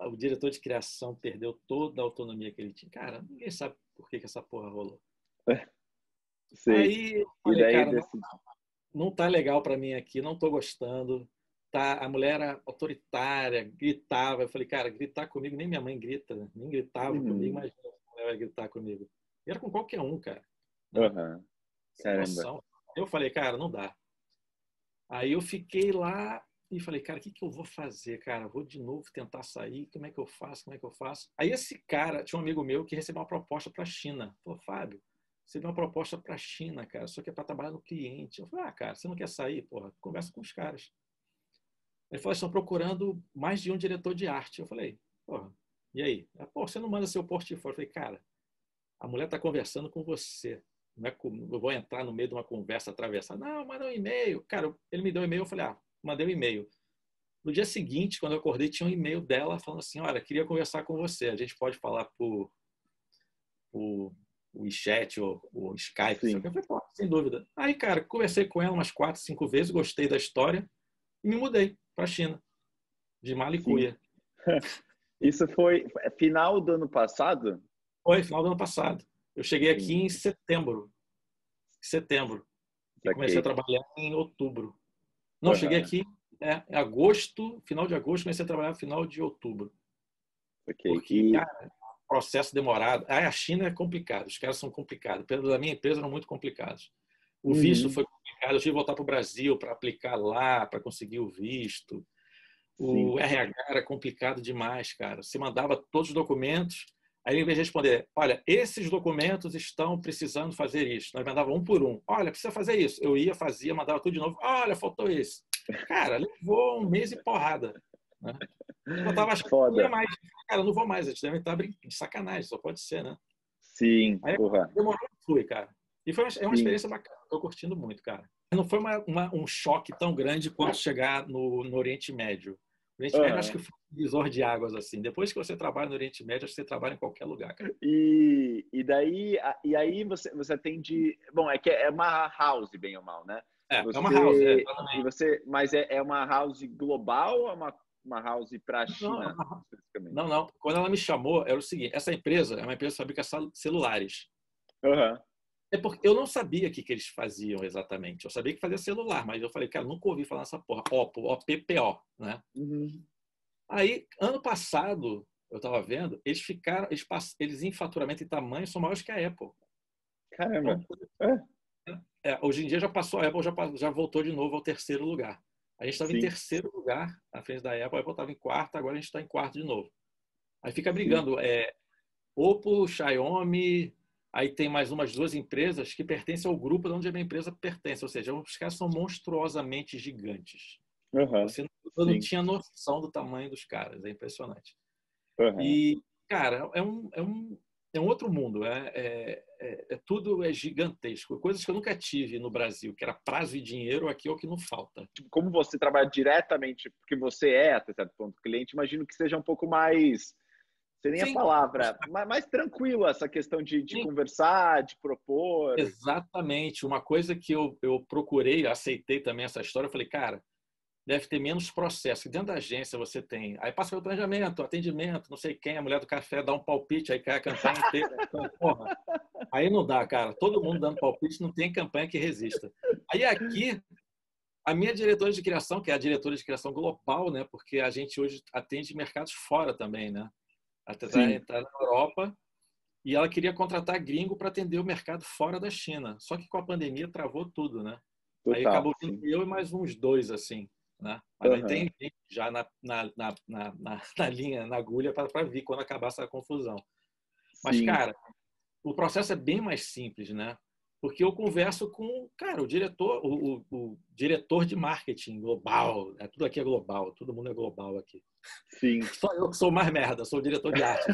O diretor de criação perdeu toda a autonomia que ele tinha. Cara, ninguém sabe por que, que essa porra rolou. É. Aí, falei, daí, cara, desse... não, não tá legal para mim aqui, não tô gostando. Tá, a mulher era autoritária, gritava. Eu falei, cara, gritar comigo, nem minha mãe grita, nem gritava uhum. comigo, mas a mulher vai gritar comigo. E era com qualquer um, cara. Uhum. Caramba. Eu falei, cara, não dá. Aí eu fiquei lá e falei, cara, o que, que eu vou fazer, cara? Vou de novo tentar sair, como é que eu faço, como é que eu faço? Aí esse cara, tinha um amigo meu que recebeu uma proposta para a China. Falou, Fábio, você deu uma proposta para a China, cara, só que é para trabalhar no cliente. Eu falei, ah, cara, você não quer sair? Porra, conversa com os caras. Ele falou, estão procurando mais de um diretor de arte. Eu falei, porra, e aí? Pô, você não manda seu portfólio? Eu falei, cara, a mulher está conversando com você. Não é eu vou entrar no meio de uma conversa atravessada. Não, manda um e-mail. Cara, ele me deu um e-mail, eu falei, ah, mandei um e-mail. No dia seguinte, quando eu acordei, tinha um e-mail dela falando assim: Olha, queria conversar com você. A gente pode falar por, por o chat ou o Skype. Eu falei, Pô, sem dúvida. Aí, cara, conversei com ela umas quatro, cinco vezes, gostei da história e me mudei para a China, de Malicuia. Isso foi final do ano passado? Foi, final do ano passado. Eu cheguei aqui em setembro. Setembro. E comecei a trabalhar em outubro. Não, uhum. cheguei aqui é, em agosto, final de agosto, comecei a trabalhar final de outubro. Okay. Porque, cara, processo demorado. a China é complicado, os caras são complicados. Pela minha empresa eram muito complicados. O uhum. visto foi complicado, eu tive que voltar para o Brasil para aplicar lá, para conseguir o visto. O Sim. RH era complicado demais, cara. Você mandava todos os documentos, Aí, em vez de responder, olha, esses documentos estão precisando fazer isso. Nós mandava um por um. Olha, precisa fazer isso. Eu ia, fazia, mandava tudo de novo. Olha, faltou isso. Cara, levou um mês e porrada. Né? Eu tava achando Foda. que ia mais. Cara, não vou mais. Eles devem estar brincando de sacanagem. Só pode ser, né? Sim, Aí, porra. Demorou, fui, cara. E foi uma, é uma experiência bacana. Estou curtindo muito, cara. Não foi uma, uma, um choque tão grande quanto chegar no, no Oriente Médio. O Oriente. Médio acho que foi um divisor de águas, assim. Depois que você trabalha no Oriente Médio, acho que você trabalha em qualquer lugar, cara. E, e daí, e aí você, você atende... Bom, é que é uma house, bem ou mal, né? É, você, é uma house, é, você, Mas é, é uma house global ou é uma, uma house para a China, não, Não, não. Quando ela me chamou, era o seguinte. Essa empresa é uma empresa que fabrica celulares. Uhum. É porque eu não sabia o que, que eles faziam exatamente. Eu sabia que fazia celular, mas eu falei, cara, nunca ouvi falar nessa porra. OPPO, OPPO, né? Uhum. Aí, ano passado, eu estava vendo, eles ficaram, eles, eles em faturamento e tamanho são maiores que a Apple. Caramba. Então, é, hoje em dia já passou, a Apple já, já voltou de novo ao terceiro lugar. A gente estava em terceiro lugar na frente da Apple, a Apple estava em quarto, agora a gente está em quarto de novo. Aí fica brigando, é, Oppo, Xiaomi, Aí tem mais umas duas empresas que pertencem ao grupo de onde a minha empresa pertence. Ou seja, os caras são monstruosamente gigantes. Uhum, Você não, não tinha noção do tamanho dos caras. É impressionante. Uhum. E, cara, é um, é um, é um outro mundo. É, é, é, é, tudo é gigantesco. Coisas que eu nunca tive no Brasil, que era prazo e dinheiro, aqui é o que não falta. Como você trabalha diretamente, porque você é, até certo ponto, cliente, imagino que seja um pouco mais seria Sim. a palavra, mais, mais tranquilo essa questão de, de conversar, de propor. Exatamente. Uma coisa que eu, eu procurei, aceitei também essa história, eu falei, cara, deve ter menos processo. Dentro da agência você tem. Aí passa pelo planejamento, atendimento, não sei quem, a mulher do café dá um palpite, aí cai a campanha inteira. Então, porra, aí não dá, cara. Todo mundo dando palpite, não tem campanha que resista. Aí aqui, a minha diretora de criação, que é a diretora de criação global, né? Porque a gente hoje atende mercados fora também, né? Até entrar na Europa. E ela queria contratar gringo para atender o mercado fora da China. Só que com a pandemia travou tudo, né? Total, aí acabou vindo eu e mais uns dois, assim. Né? Mas uhum. aí tem gente já na, na, na, na, na linha, na agulha, para vir quando acabar essa confusão. Mas, Sim. cara, o processo é bem mais simples, né? Porque eu converso com, cara, o diretor, o, o, o diretor de marketing global. Né? Tudo aqui é global, todo mundo é global aqui. Sim. Só eu que sou mais merda, sou diretor de arte.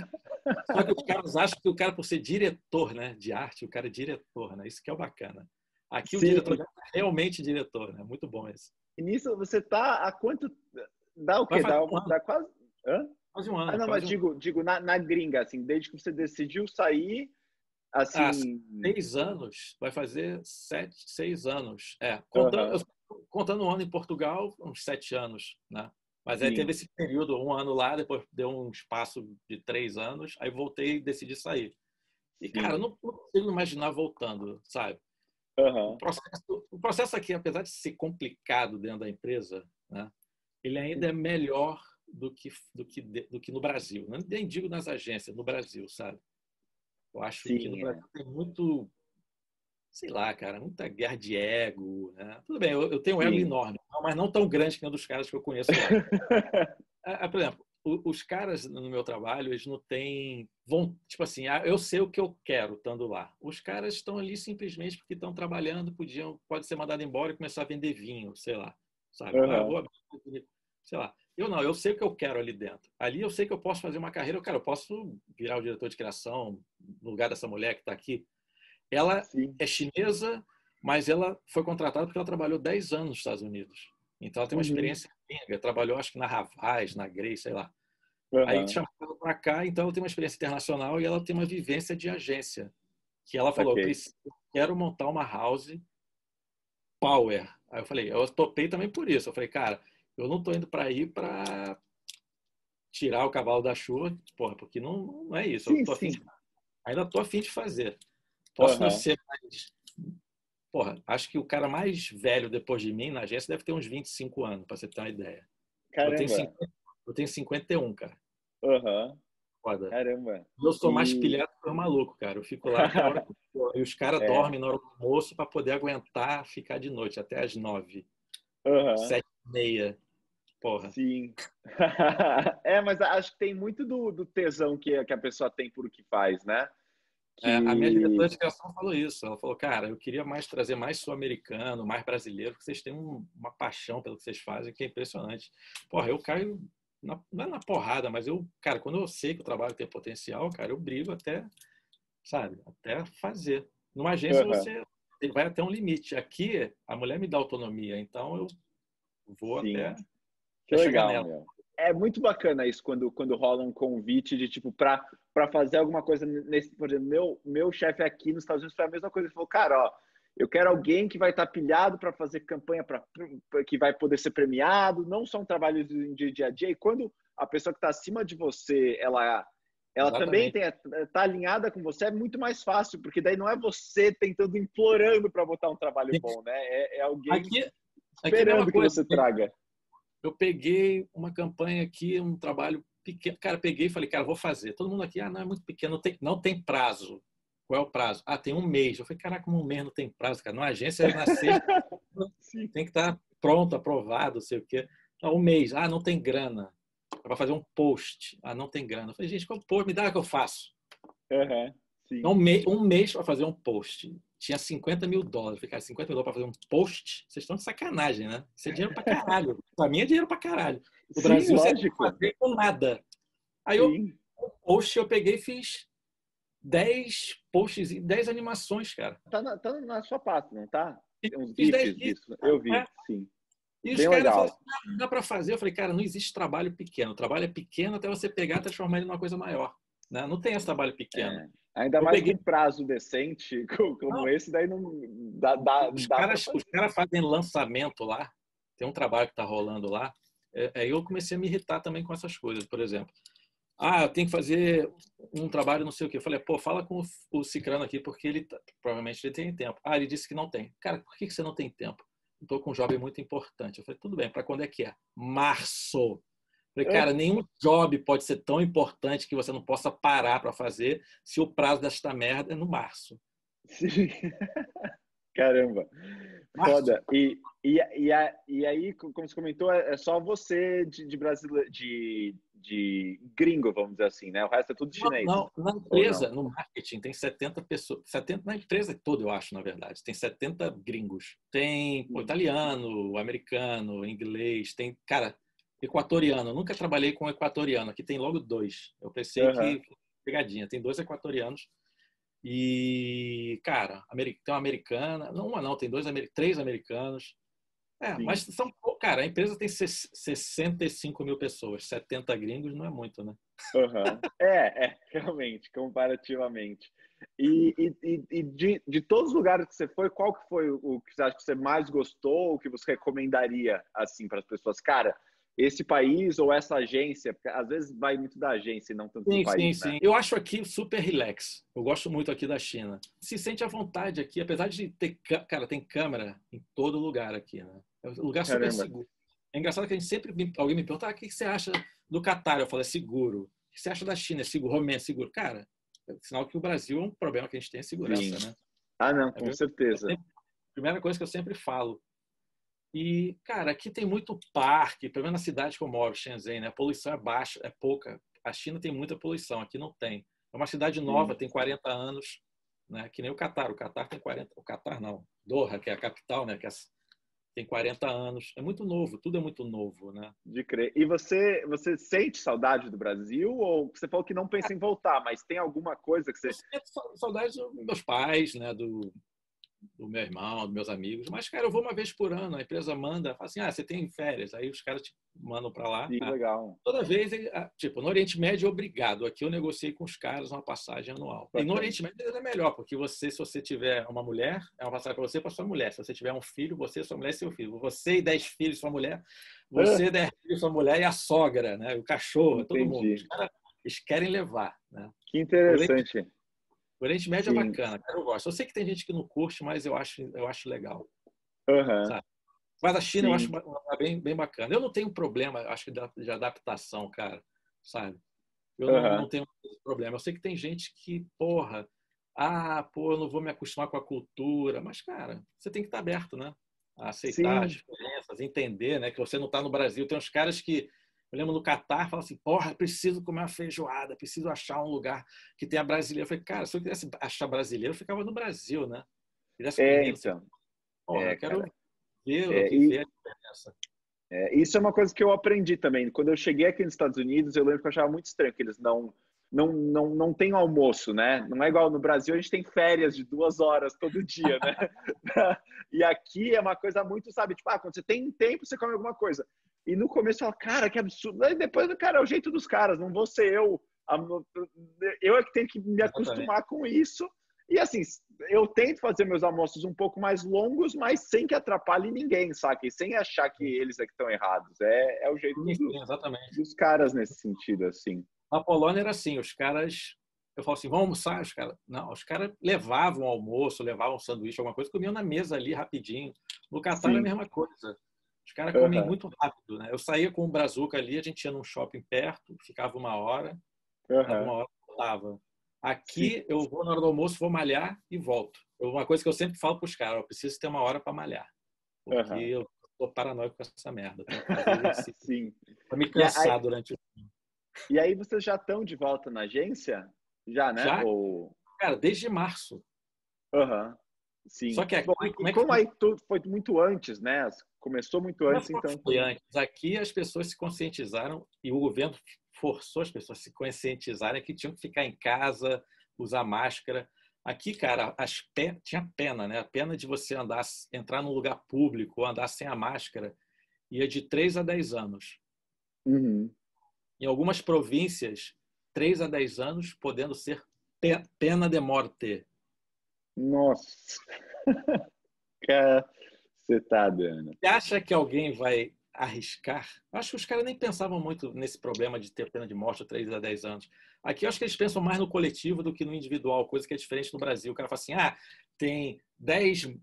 Só que os caras acham que o cara, por ser diretor né, de arte, o cara é diretor, né? Isso que é o bacana. Aqui Sim. o diretor é realmente diretor, né? Muito bom esse. E nisso você tá há quanto. Dá o quê? Dá, um dá quase. Hã? Quase um ano. Ah, não, mas um... digo, digo na, na gringa, assim, desde que você decidiu sair. Assim... Seis anos, vai fazer sete, seis anos. É, contando, uhum. contando um ano em Portugal, uns sete anos, né? Mas aí teve esse período, um ano lá, depois deu um espaço de três anos, aí voltei e decidi sair. E, Sim. cara, eu não, consigo imaginar voltando, sabe? Uhum. O, processo, o processo aqui, apesar de ser complicado dentro da empresa, né, ele ainda é melhor do que, do que, do que no Brasil. Nem digo nas agências, no Brasil, sabe? Eu acho Sim, que no Brasil é. tem muito sei lá, cara, muita guerra de ego. Né? Tudo bem, eu, eu tenho um ego Sim. enorme, mas não tão grande que um dos caras que eu conheço lá. É, é, por exemplo, os caras no meu trabalho, eles não têm. Vão, tipo assim, ah, eu sei o que eu quero estando lá. Os caras estão ali simplesmente porque estão trabalhando, podiam, pode ser mandado embora e começar a vender vinho, sei lá. Sabe? Uhum. Sei lá. Eu não, eu sei o que eu quero ali dentro. Ali eu sei que eu posso fazer uma carreira, eu, cara, eu posso virar o diretor de criação no lugar dessa mulher que está aqui. Ela Sim. é chinesa, mas ela foi contratada porque ela trabalhou 10 anos nos Estados Unidos. Então ela tem uma uhum. experiência gringa. Trabalhou, acho que na Ravaz, na Grace, sei lá. Uhum. Aí chamaram para cá, então ela tem uma experiência internacional e ela tem uma vivência de agência. Que ela falou: okay. eu quero montar uma house power. Aí eu falei: eu topei também por isso. Eu falei: cara, eu não estou indo para aí para tirar o cavalo da chuva, porra, porque não, não é isso. Sim, eu tô de, ainda estou afim de fazer. Posso uhum. não ser mais. Porra, acho que o cara mais velho depois de mim na agência deve ter uns 25 anos, para você ter uma ideia. Caramba. Eu tenho, 50, eu tenho 51, cara. Aham. Uhum. Foda. Caramba. Eu sou mais e... pilhado que um maluco, cara. Eu fico lá hora e os caras é. dormem na hora do almoço para poder aguentar ficar de noite até as nove. Uhum. Sete e meia. Porra. Sim. é, mas acho que tem muito do, do tesão que, que a pessoa tem por o que faz, né? Que... É, a minha diretora de criação falou isso. Ela falou, cara, eu queria mais trazer mais sul-americano, mais brasileiro, porque vocês têm um, uma paixão pelo que vocês fazem que é impressionante. Porra, eu caio, na, não é na porrada, mas eu, cara, quando eu sei que o trabalho tem potencial, cara, eu brigo até, sabe, até fazer. Numa agência uhum. você vai até um limite. Aqui, a mulher me dá autonomia, então eu vou Sim. até, que legal, Meu. É muito bacana isso quando, quando rola um convite de tipo para para fazer alguma coisa nesse, por exemplo, meu meu chefe aqui nos Estados Unidos foi a mesma coisa, ele falou: "Cara, ó, eu quero alguém que vai estar pilhado para fazer campanha para que vai poder ser premiado, não são trabalhos de dia a dia". E quando a pessoa que está acima de você, ela ela Exatamente. também está alinhada com você, é muito mais fácil, porque daí não é você tentando, implorando para botar um trabalho bom, né? É, é alguém aqui, é esperando aqui que você traga eu peguei uma campanha aqui, um trabalho pequeno. Cara, peguei e falei, cara, vou fazer. Todo mundo aqui, ah, não, é muito pequeno, não tem, não tem prazo. Qual é o prazo? Ah, tem um mês. Eu falei, caraca, um mês não tem prazo, cara. Numa agência, é na sexta, tem que estar pronto, aprovado, sei o quê. Não, um mês. Ah, não tem grana. Para fazer um post. Ah, não tem grana. Eu falei, gente, qual post? Me dá que eu faço. Uhum, um, um mês para fazer um post tinha 50 mil dólares. Falei, cara, 50 mil dólares para fazer um post? Vocês estão de sacanagem, né? Isso é dinheiro para caralho. para mim é dinheiro para caralho. No Sim, Brasil, lógico. você não fazer com nada. Aí eu, um post eu peguei e fiz 10 posts e 10 animações, cara. Tá na, tá na sua pasta, não tá? Uns fiz 10 disso. Eu vi, é. sim. E os caras falaram assim, dá para fazer. Eu falei, cara, não existe trabalho pequeno. O trabalho é pequeno até você pegar e transformar ele numa coisa maior. Né? Não tem esse trabalho pequeno. É. Ainda mais peguei... um prazo decente como não. esse, daí não dá. dá os, dá caras, os caras fazem lançamento lá, tem um trabalho que está rolando lá. Aí é, é, eu comecei a me irritar também com essas coisas, por exemplo. Ah, eu tenho que fazer um trabalho, não sei o quê. Eu falei, pô, fala com o Cicrano aqui, porque ele tá, provavelmente ele tem tempo. Ah, ele disse que não tem. Cara, por que você não tem tempo? Estou com um jovem muito importante. Eu falei, tudo bem, para quando é que é? Março. Falei, cara, nenhum job pode ser tão importante que você não possa parar para fazer se o prazo desta merda é no março. Sim. Caramba. Março. Foda. E, e, e, e, aí, como você comentou, é, é só você de, de brasileiro, de, de gringo, vamos dizer assim, né? O resto é tudo chinês. Não, não na empresa, não? no marketing, tem 70 pessoas. 70, na empresa toda, eu acho, na verdade. Tem 70 gringos. Tem pô, hum. italiano, americano, inglês, tem. Cara, equatoriano. Eu nunca trabalhei com equatoriano. Aqui tem logo dois. Eu pensei uhum. que pegadinha. Tem dois equatorianos. E, cara, tem uma americana. Não, uma não, tem dois, três americanos. É, Sim. mas são, cara, a empresa tem 65 mil pessoas, 70 gringos não é muito, né? Uhum. É, é, realmente, comparativamente. E, e, e de, de, todos os lugares que você foi, qual que foi o que você acha que você mais gostou, o que você recomendaria, assim, para as pessoas? Cara, esse país ou essa agência, porque às vezes vai muito da agência e não tanto sim, do país. Sim, né? sim. Eu acho aqui super relax. Eu gosto muito aqui da China. Se sente à vontade aqui, apesar de ter, cara, tem câmera em todo lugar aqui, né? É um lugar super Caramba. seguro. É engraçado que a gente sempre alguém me pergunta, ah, o que você acha do Catar? Eu falo, é seguro. O que você acha da China? É seguro, Romênia, é seguro. Cara, é sinal que o Brasil é um problema que a gente tem é segurança, sim. né? Ah, não, com é, certeza. Sempre, primeira coisa que eu sempre falo, e, cara, aqui tem muito parque, pelo menos na cidade que eu moro, Shenzhen, né? A poluição é baixa, é pouca. A China tem muita poluição, aqui não tem. É uma cidade nova, tem 40 anos, né? Que nem o Catar. O Catar tem 40, o Catar não. Doha, que é a capital, né? Que é, tem 40 anos. É muito novo, tudo é muito novo, né? De crer. E você, você sente saudade do Brasil ou você falou que não pensa em voltar, mas tem alguma coisa que você eu sinto saudade dos meus pais, né, do do meu irmão, dos meus amigos. Mas, cara, eu vou uma vez por ano. A empresa manda, fala assim: ah, você tem férias. Aí os caras te mandam para lá. Sim, ah, legal. Toda vez, ah, tipo, no Oriente Médio, obrigado. Aqui eu negociei com os caras uma passagem anual. E no Oriente Médio é melhor, porque você, se você tiver uma mulher, é uma passagem para você e para sua mulher. Se você tiver um filho, você, sua mulher e seu filho. Você e dez filhos, sua mulher. Você, ah. dez filhos, sua mulher e a sogra, né? O cachorro, Entendi. todo mundo. Os caras eles querem levar. Né? Que interessante. O Oriente Médio é Sim. é bacana, cara, eu gosto. Eu sei que tem gente que não curte, mas eu acho, eu acho legal. Uhum. Mas a China Sim. eu acho bem, bem bacana. Eu não tenho problema, acho que de adaptação, cara, sabe? Eu uhum. não, não, tenho problema. Eu sei que tem gente que, porra, ah, pô, eu não vou me acostumar com a cultura. Mas, cara, você tem que estar aberto, né? a aceitar Sim. as diferenças, entender, né? Que você não está no Brasil. Tem uns caras que eu lembro no Catar, fala assim, porra, preciso comer uma feijoada, preciso achar um lugar que tenha brasileiro. Eu falei, cara, se eu quisesse achar brasileiro, eu ficava no Brasil, né? Quisesse é, então. Porra, é, eu quero cara. ver, é, e, ver a diferença. É, isso é uma coisa que eu aprendi também. Quando eu cheguei aqui nos Estados Unidos, eu lembro que eu achava muito estranho que eles não não, não, não tem almoço, né? Não é igual no Brasil, a gente tem férias de duas horas todo dia, né? e aqui é uma coisa muito, sabe? Tipo, ah, quando você tem tempo, você come alguma coisa. E no começo eu falo, cara, que absurdo. Aí depois, cara, é o jeito dos caras, não vou ser eu. Eu é que tenho que me acostumar com isso. E assim, eu tento fazer meus almoços um pouco mais longos, mas sem que atrapalhe ninguém, sabe? E sem achar que eles é que estão errados. É, é o jeito sim, do, exatamente. dos caras nesse sentido, assim. Na Polônia era assim, os caras eu falo assim, vamos almoçar? Os caras, não, os caras levavam almoço, levavam sanduíche, alguma coisa, comiam na mesa ali rapidinho. No Catar é a mesma coisa. Os caras uhum. comem muito rápido, né? Eu saía com o Brazuca ali, a gente ia num shopping perto, ficava uma hora, uhum. uma hora voltava. Aqui Sim. eu vou na hora do almoço, vou malhar e volto. Uma coisa que eu sempre falo para os caras, eu preciso ter uma hora para malhar. Porque uhum. eu tô paranoico com essa merda. Sim. Para me cansar aí, durante o E aí vocês já estão de volta na agência? Já, né? Já? Ou... Cara, desde março. Aham. Sim. Só que aqui, Bom, como, é que... como aí tudo foi muito antes, né? Começou muito antes, então. Foi antes. Aqui as pessoas se conscientizaram e o governo forçou as pessoas a se conscientizarem que tinham que ficar em casa, usar máscara. Aqui, cara, as pe... tinha pena, né? A pena de você andar, entrar num lugar público, andar sem a máscara, ia de 3 a 10 anos. Uhum. Em algumas províncias, 3 a 10 anos, podendo ser pena de morte. Nossa! Cacetada, Você acha que alguém vai arriscar? Acho que os caras nem pensavam muito nesse problema de ter pena de morte a 3 a 10 anos. Aqui eu acho que eles pensam mais no coletivo do que no individual, coisa que é diferente no Brasil. O cara fala assim: ah, tem 10,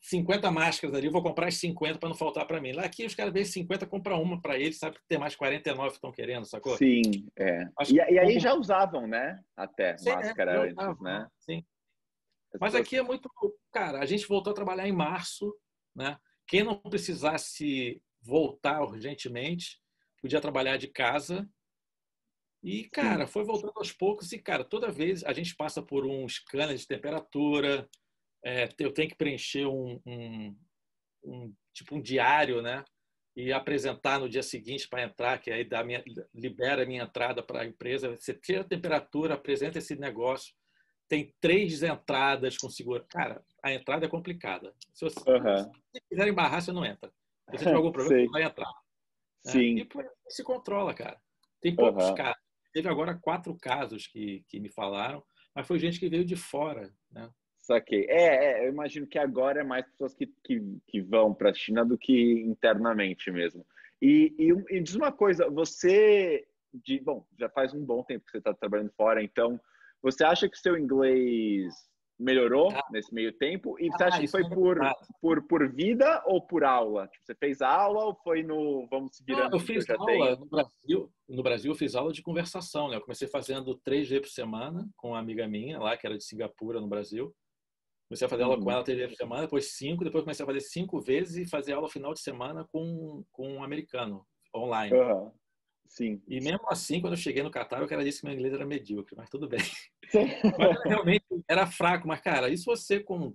50 máscaras ali, vou comprar as 50 para não faltar para mim. Lá aqui os caras veem 50, compra uma para eles, sabe que tem mais 49 que estão querendo, sacou? Sim, é. E, e, aí já usavam, né? Até Sim, é, máscara é, antes, né? Sim. Mas aqui é muito. Cara, a gente voltou a trabalhar em março, né? Quem não precisasse voltar urgentemente podia trabalhar de casa. E, cara, foi voltando aos poucos. E, cara, toda vez a gente passa por um scanner de temperatura, é, eu tenho que preencher um, um, um, tipo um diário, né? E apresentar no dia seguinte para entrar, que aí dá minha, libera a minha entrada para a empresa. Você tira a temperatura, apresenta esse negócio tem três entradas com segurança. Cara, a entrada é complicada. Se você, uhum. se quiser embarrar, você não entra. Se você tiver algum problema, você vai entrar. Né? Sim. E se controla, cara. Tem poucos uhum. casos. Teve agora quatro casos que, que me falaram, mas foi gente que veio de fora, né? Saquei. É, é, eu imagino que agora é mais pessoas que, que, que vão para a China do que internamente mesmo. E, e, e diz uma coisa, você, de, bom, já faz um bom tempo que você está trabalhando fora, então você acha que seu inglês melhorou ah. nesse meio tempo? E você acha ah, que foi é por, por, por vida ou por aula? Tipo, você fez aula ou foi no vamos se virando? Não, eu fiz eu aula no Brasil. No Brasil, eu fiz aula de conversação. Né? Eu comecei fazendo três vezes por semana com uma amiga minha lá, que era de Singapura, no Brasil. Comecei a fazer aula com uhum. ela três vezes por semana, depois cinco, depois comecei a fazer cinco vezes e fazer aula final de semana com, com um americano, online. Uhum. Sim. E mesmo assim, quando eu cheguei no Catar, o cara disse que meu inglês era medíocre, mas tudo bem. mas realmente era fraco. Mas, cara, isso você com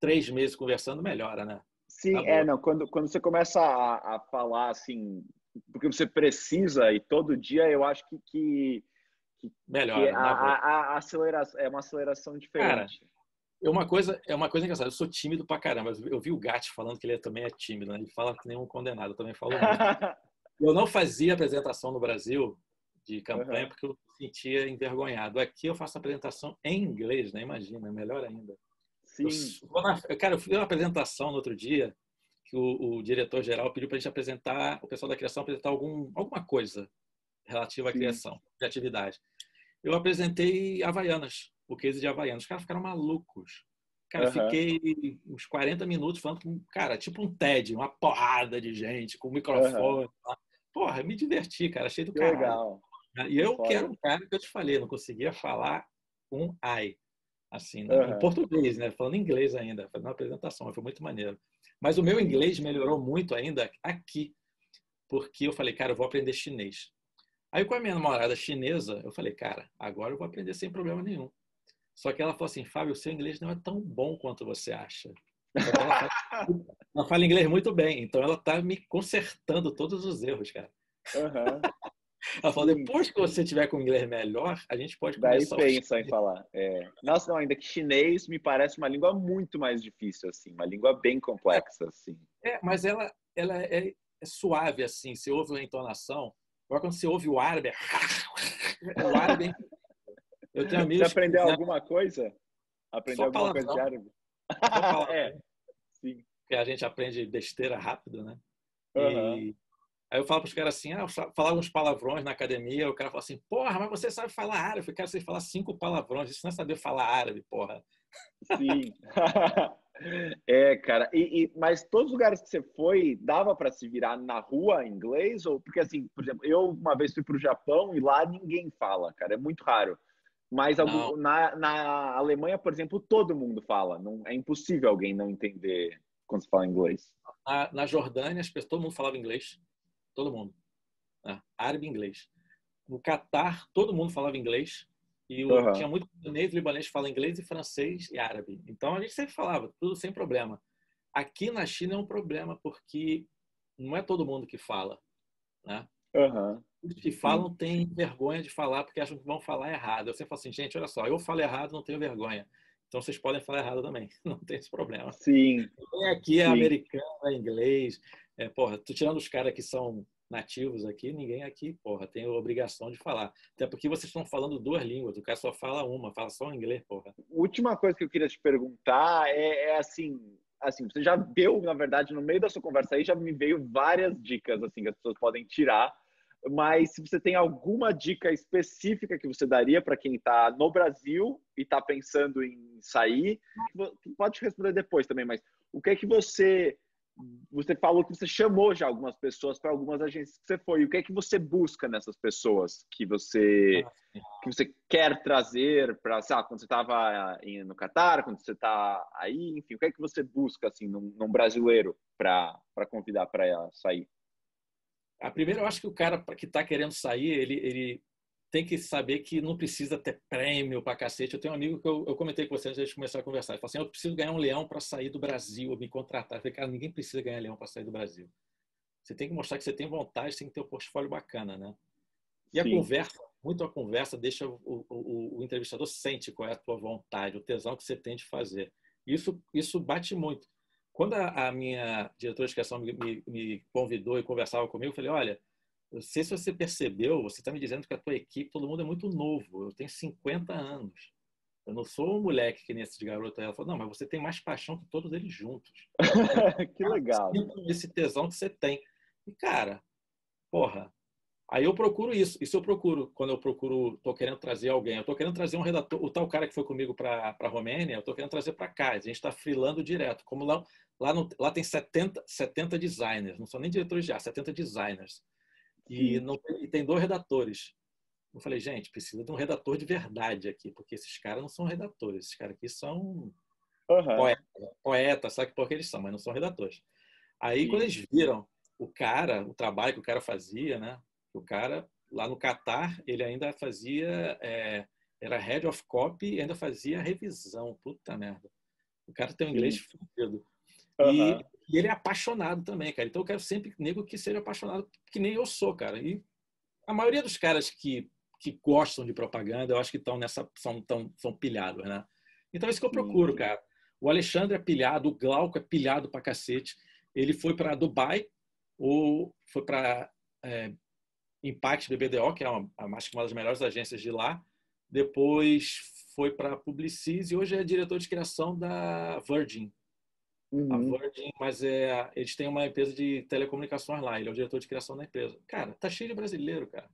três meses conversando melhora, né? Sim, tá é, não. Quando, quando você começa a, a, falar assim, porque você precisa e todo dia, eu acho que. que, que melhora. Que a, a, a, aceleração, é uma aceleração diferente. Cara, é uma coisa, é uma coisa engraçada. Eu sou tímido pra caramba. Eu vi o Gatti falando que ele também é tímido, né? Ele fala que nem um condenado. Eu também falo muito. Eu não fazia apresentação no Brasil de campanha uhum. porque eu me sentia envergonhado. Aqui eu faço apresentação em inglês, né? Imagina, melhor ainda. Sim. Eu, na, cara, eu fiz uma apresentação no outro dia que o, o diretor-geral pediu para a gente apresentar, o pessoal da criação apresentar algum, alguma coisa relativa à Sim. criação, criatividade. Eu apresentei Havaianas, o case de Havaianas. Os caras ficaram malucos. Cara, uhum. fiquei uns 40 minutos falando com, cara, tipo um TED, uma porrada de gente, com microfone. Uhum. Porra, me diverti, cara, achei do caralho. Legal. E eu que era um cara que eu te falei, não conseguia falar um ai. assim, uhum. em português, né? Falando inglês ainda, fazendo uma apresentação, foi muito maneiro. Mas o meu inglês melhorou muito ainda aqui, porque eu falei, cara, eu vou aprender chinês. Aí com a minha namorada chinesa, eu falei, cara, agora eu vou aprender sem problema nenhum. Só que ela falou assim, Fábio, o seu inglês não é tão bom quanto você acha. Ela, fala, ela, fala, inglês muito bem, então ela tá me consertando todos os erros, cara. Uhum. Ela falou, depois que você tiver com inglês melhor, a gente pode começar. Daí pensa em falar. É. Nossa, não, ainda que chinês me parece uma língua muito mais difícil, assim, uma língua bem complexa, assim. É, mas ela, ela é, é suave, assim, você ouve a entonação. Agora, quando você ouve o árabe, é o árabe. Eu tenho amigos. Você aprendeu que, alguma coisa? Aprendeu alguma coisa de árabe? é, sim. Porque a gente aprende besteira rápido, né? Uhum. E Aí eu falo para os caras assim, ah, falava uns palavrões na academia, o cara fala assim, porra, mas você sabe falar árabe. Eu falei, cara, você falar cinco palavrões, isso não é saber falar árabe, porra. Sim. é, cara. E, e, mas todos os lugares que você foi, dava para se virar na rua em inglês? Ou porque assim, por exemplo, eu uma vez fui para o Japão e lá ninguém fala, cara, é muito raro. Mas algum, na, na Alemanha, por exemplo, todo mundo fala. Não, é impossível alguém não entender quando se fala inglês. Na, na Jordânia, as pessoas, todo mundo falava inglês todo mundo. Né? Árabe e inglês. No Catar, todo mundo falava inglês. E uhum. tinha muito libanês libanês fala inglês e francês e árabe. Então a gente sempre falava, tudo sem problema. Aqui na China é um problema, porque não é todo mundo que fala. Né? Uhum. Os que falam têm vergonha de falar porque acham que vão falar errado. Eu sempre falo assim, gente, olha só, eu falo errado, não tenho vergonha. Então vocês podem falar errado também, não tem esse problema. Sim. aqui é Sim. americano, é inglês, é, porra, tô tirando os caras que são nativos aqui, ninguém aqui, porra, tem a obrigação de falar. Até porque vocês estão falando duas línguas, o cara só fala uma, fala só inglês, porra. Última coisa que eu queria te perguntar é, é assim, assim, você já deu, na verdade, no meio da sua conversa aí, já me veio várias dicas, assim, que as pessoas podem tirar, mas se você tem alguma dica específica que você daria para quem está no Brasil e está pensando em sair, pode responder depois também, mas o que é que você você falou que você chamou já algumas pessoas para algumas agências que você foi. O que é que você busca nessas pessoas que você que você quer trazer para, sabe, quando você estava no Catar, quando você está aí, enfim, o que é que você busca assim num, num brasileiro para para convidar para sair? A primeira, eu acho que o cara que está querendo sair, ele ele tem que saber que não precisa ter prêmio para cacete. Eu tenho um amigo que eu, eu comentei com você antes de começar a conversar. Ele falou assim: eu preciso ganhar um leão para sair do Brasil, me contratar. Eu falei, cara, ninguém precisa ganhar leão para sair do Brasil. Você tem que mostrar que você tem vontade, tem que ter um portfólio bacana, né? E Sim. a conversa, muito a conversa, deixa o, o, o, entrevistador sente qual é a tua vontade, o tesão que você tem de fazer. Isso, isso bate muito. Quando a, a minha diretora de criação me, me, me convidou e conversava comigo, eu falei: olha não sei se você percebeu, você está me dizendo que a tua equipe, todo mundo é muito novo. Eu tenho 50 anos. Eu não sou um moleque que nem esse de garoto. Ela falou, não, mas você tem mais paixão que todos eles juntos. que legal. Esse tesão que você tem. E, cara, porra, aí eu procuro isso. Isso eu procuro quando eu procuro, tô querendo trazer alguém. Eu tô querendo trazer um redator, o tal cara que foi comigo para a Romênia, eu tô querendo trazer para cá. A gente está frilando direto. Como lá, lá, no, lá tem 70, 70 designers, não são nem diretores de arte, 70 designers. E, não, e tem dois redatores. Eu falei, gente, precisa de um redator de verdade aqui, porque esses caras não são redatores, esses caras aqui são uhum. poetas, poeta, sabe que porque eles são, mas não são redatores. Aí, Sim. quando eles viram o cara, o trabalho que o cara fazia, né? O cara, lá no Catar, ele ainda fazia, é, era head of copy e ainda fazia revisão. Puta merda. O cara tem um inglês fudido. Uhum. E e ele é apaixonado também, cara. Então eu quero sempre nego que seja apaixonado, que nem eu sou, cara. E a maioria dos caras que, que gostam de propaganda, eu acho que estão nessa são tão, são pilhados, né? Então é isso que eu procuro, cara. O Alexandre é pilhado, o Glauco é pilhado pra cacete. Ele foi para Dubai, ou foi para é, Impact BBDO, que é uma, acho que uma das melhores agências de lá. Depois foi para Publicis e hoje é diretor de criação da Virgin, Uhum. A Virgin, mas é, eles têm uma empresa de telecomunicações lá. Ele é o diretor de criação da empresa. Cara, tá cheio de brasileiro, cara.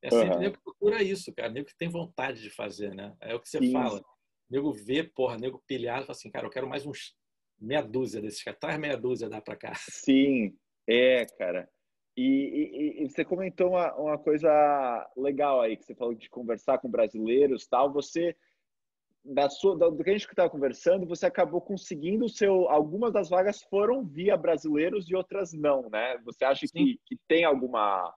É sempre uhum. nego que procura isso, cara. Nego que tem vontade de fazer, né? É o que você Sim. fala. Nego vê, porra, nego pilhado, fala assim, cara, eu quero mais uns meia dúzia desses caras. Traz meia dúzia, dá pra cá. Sim, é, cara. E, e, e, você comentou uma, uma coisa legal aí, que você falou de conversar com brasileiros tal. Você da sua, do que a gente estava conversando, você acabou conseguindo o seu. Algumas das vagas foram via brasileiros e outras não, né? Você acha que, que tem alguma.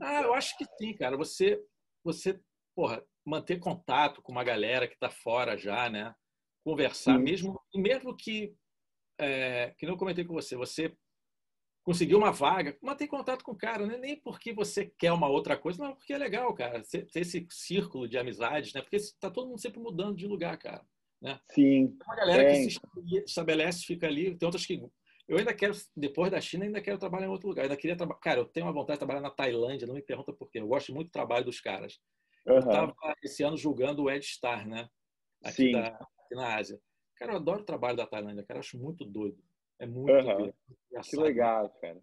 Ah, eu acho que tem, cara. Você, você, porra, manter contato com uma galera que está fora já, né? Conversar, Sim. mesmo, mesmo que, é, que não comentei com você, você conseguiu uma vaga, manter contato com o cara, né? nem porque você quer uma outra coisa, não, porque é legal, cara, ter esse círculo de amizades, né? Porque está todo mundo sempre mudando de lugar, cara. Né? Sim. Tem uma galera é. que se estabelece, fica ali, tem outras que. Eu ainda quero, depois da China, ainda quero trabalhar em outro lugar. Eu ainda queria trabalhar. Cara, eu tenho uma vontade de trabalhar na Tailândia, não me pergunta por quê. Eu gosto muito do trabalho dos caras. Uhum. Eu estava esse ano julgando o Ed Star, né? Aqui, da, aqui na Ásia. Cara, eu adoro o trabalho da Tailândia, cara, eu acho muito doido. É muito uhum. Que legal, cara.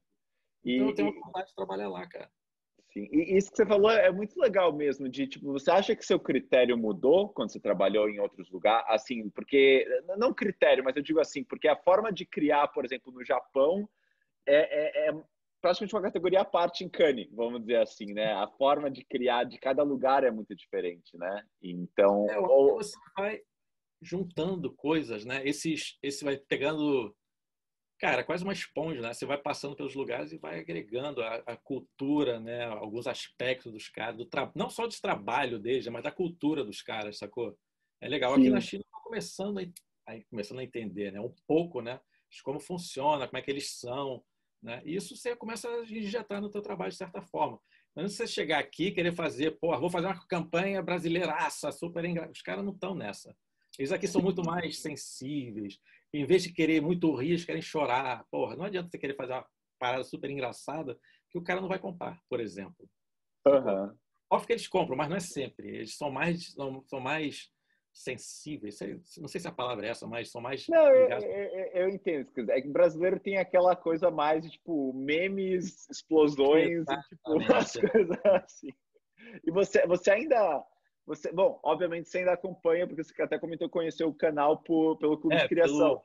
E, então eu tenho vontade de trabalhar lá, cara. Sim. E isso que você falou é muito legal mesmo, de tipo, você acha que seu critério mudou quando você trabalhou em outros lugares? Assim, porque, não critério, mas eu digo assim, porque a forma de criar, por exemplo, no Japão é, é, é praticamente uma categoria à parte em Cannes, vamos dizer assim, né? A forma de criar de cada lugar é muito diferente, né? Então... É, ou... você vai juntando coisas, né? Esses, esse vai pegando cara, quase uma esponja, né? Você vai passando pelos lugares e vai agregando a, a cultura, né? Alguns aspectos dos caras, do tra... não só do trabalho deles, mas da cultura dos caras, sacou? É legal. Sim. Aqui na China, tá começando a, a, começando a entender, né? Um pouco, né? De como funciona, como é que eles são, né? E isso você começa a injetar no teu trabalho de certa forma. Mas você chegar aqui querer fazer, pô, vou fazer uma campanha brasileiraça, super engraçada. Os caras não estão nessa. Eles aqui são muito mais sensíveis, em vez de querer muito rir, eles querem chorar. Porra, não adianta você querer fazer uma parada super engraçada que o cara não vai comprar, por exemplo. Uhum. Óbvio que eles compram, mas não é sempre. Eles são mais, são mais sensíveis. Não sei se a palavra é essa, mas são mais. Não, eu, eu, eu, entendo. É que o brasileiro tem aquela coisa mais de tipo memes, explosões, e, tipo, umas coisas assim. E você, você ainda você, bom, obviamente você ainda acompanha, porque você até comentou conhecer o canal por, pelo Clube é, de Criação. Pelo...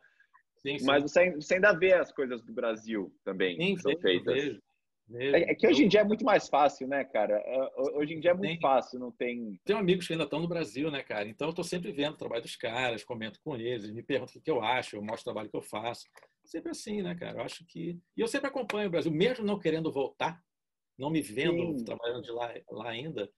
Sim, sim. Mas você, você, ainda vê as coisas do Brasil também sim, são feitas. Vejo, vejo. É, é, que hoje em dia é muito mais fácil, né, cara? É, hoje em dia é muito tem, fácil, não tem. Tenho amigos que ainda estão no Brasil, né, cara? Então eu tô sempre vendo o trabalho dos caras, comento com eles, me perguntam o que eu acho, eu mostro o trabalho que eu faço. Sempre assim, né, cara? Eu acho que. E eu sempre acompanho o Brasil, mesmo não querendo voltar, não me vendo Sim. trabalhando de lá, lá ainda,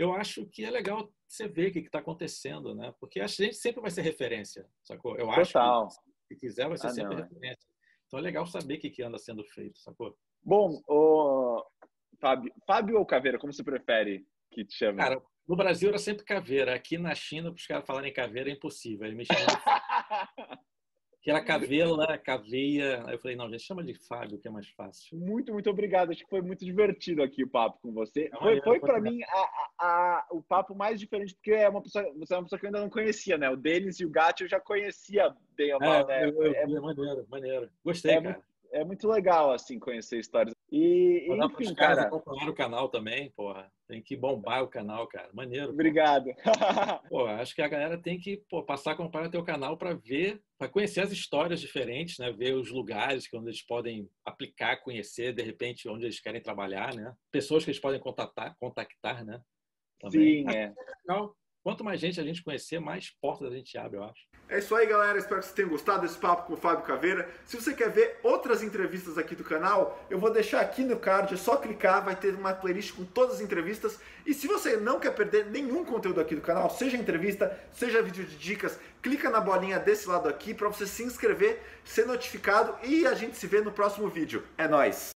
eu acho que é legal você ver o que está acontecendo, né? Porque a gente sempre vai ser referência, sacou? Eu acho Total. que se quiser vai ser ah, sempre não, é. referência. Então é legal saber o que, que anda sendo feito, sacou? Bom, o Fábio, Fábio ou Caveira, como você prefere que te chame? Cara, no Brasil era sempre Caveira. Aqui na China, para os caras falarem Caveira é impossível. Ele me chama de que era Cavelo, né? Caveia. Aí eu falei, não, gente, chama de Fábio, que é mais fácil. Muito, muito obrigado. Acho que foi muito divertido aqui o papo com você. É foi, foi para mim a, a, a, o papo mais diferente, porque é uma pessoa, você é uma pessoa que eu ainda não conhecia, né? O Denis e o Gatti eu já conhecia bem. É, né? eu, eu, é, é, maneiro, maneiro. Gostei, é cara. Muito, é muito legal, assim, conhecer histórias. E, Vou enfim, cara... acompanhar o canal também, porra. Tem que bombar o canal, cara. Maneiro. Obrigado. pô, acho que a galera tem que pô, passar a acompanhar o teu canal para ver, para conhecer as histórias diferentes, né? Ver os lugares que onde eles podem aplicar, conhecer, de repente, onde eles querem trabalhar, né? Pessoas que eles podem contactar, contactar né? Também. Sim, é. Legal. Quanto mais gente a gente conhecer, mais portas a gente abre, eu acho. É isso aí, galera. Espero que vocês tenham gostado desse papo com o Fábio Caveira. Se você quer ver outras entrevistas aqui do canal, eu vou deixar aqui no card. É só clicar, vai ter uma playlist com todas as entrevistas. E se você não quer perder nenhum conteúdo aqui do canal, seja entrevista, seja vídeo de dicas, clica na bolinha desse lado aqui para você se inscrever, ser notificado e a gente se vê no próximo vídeo. É nóis!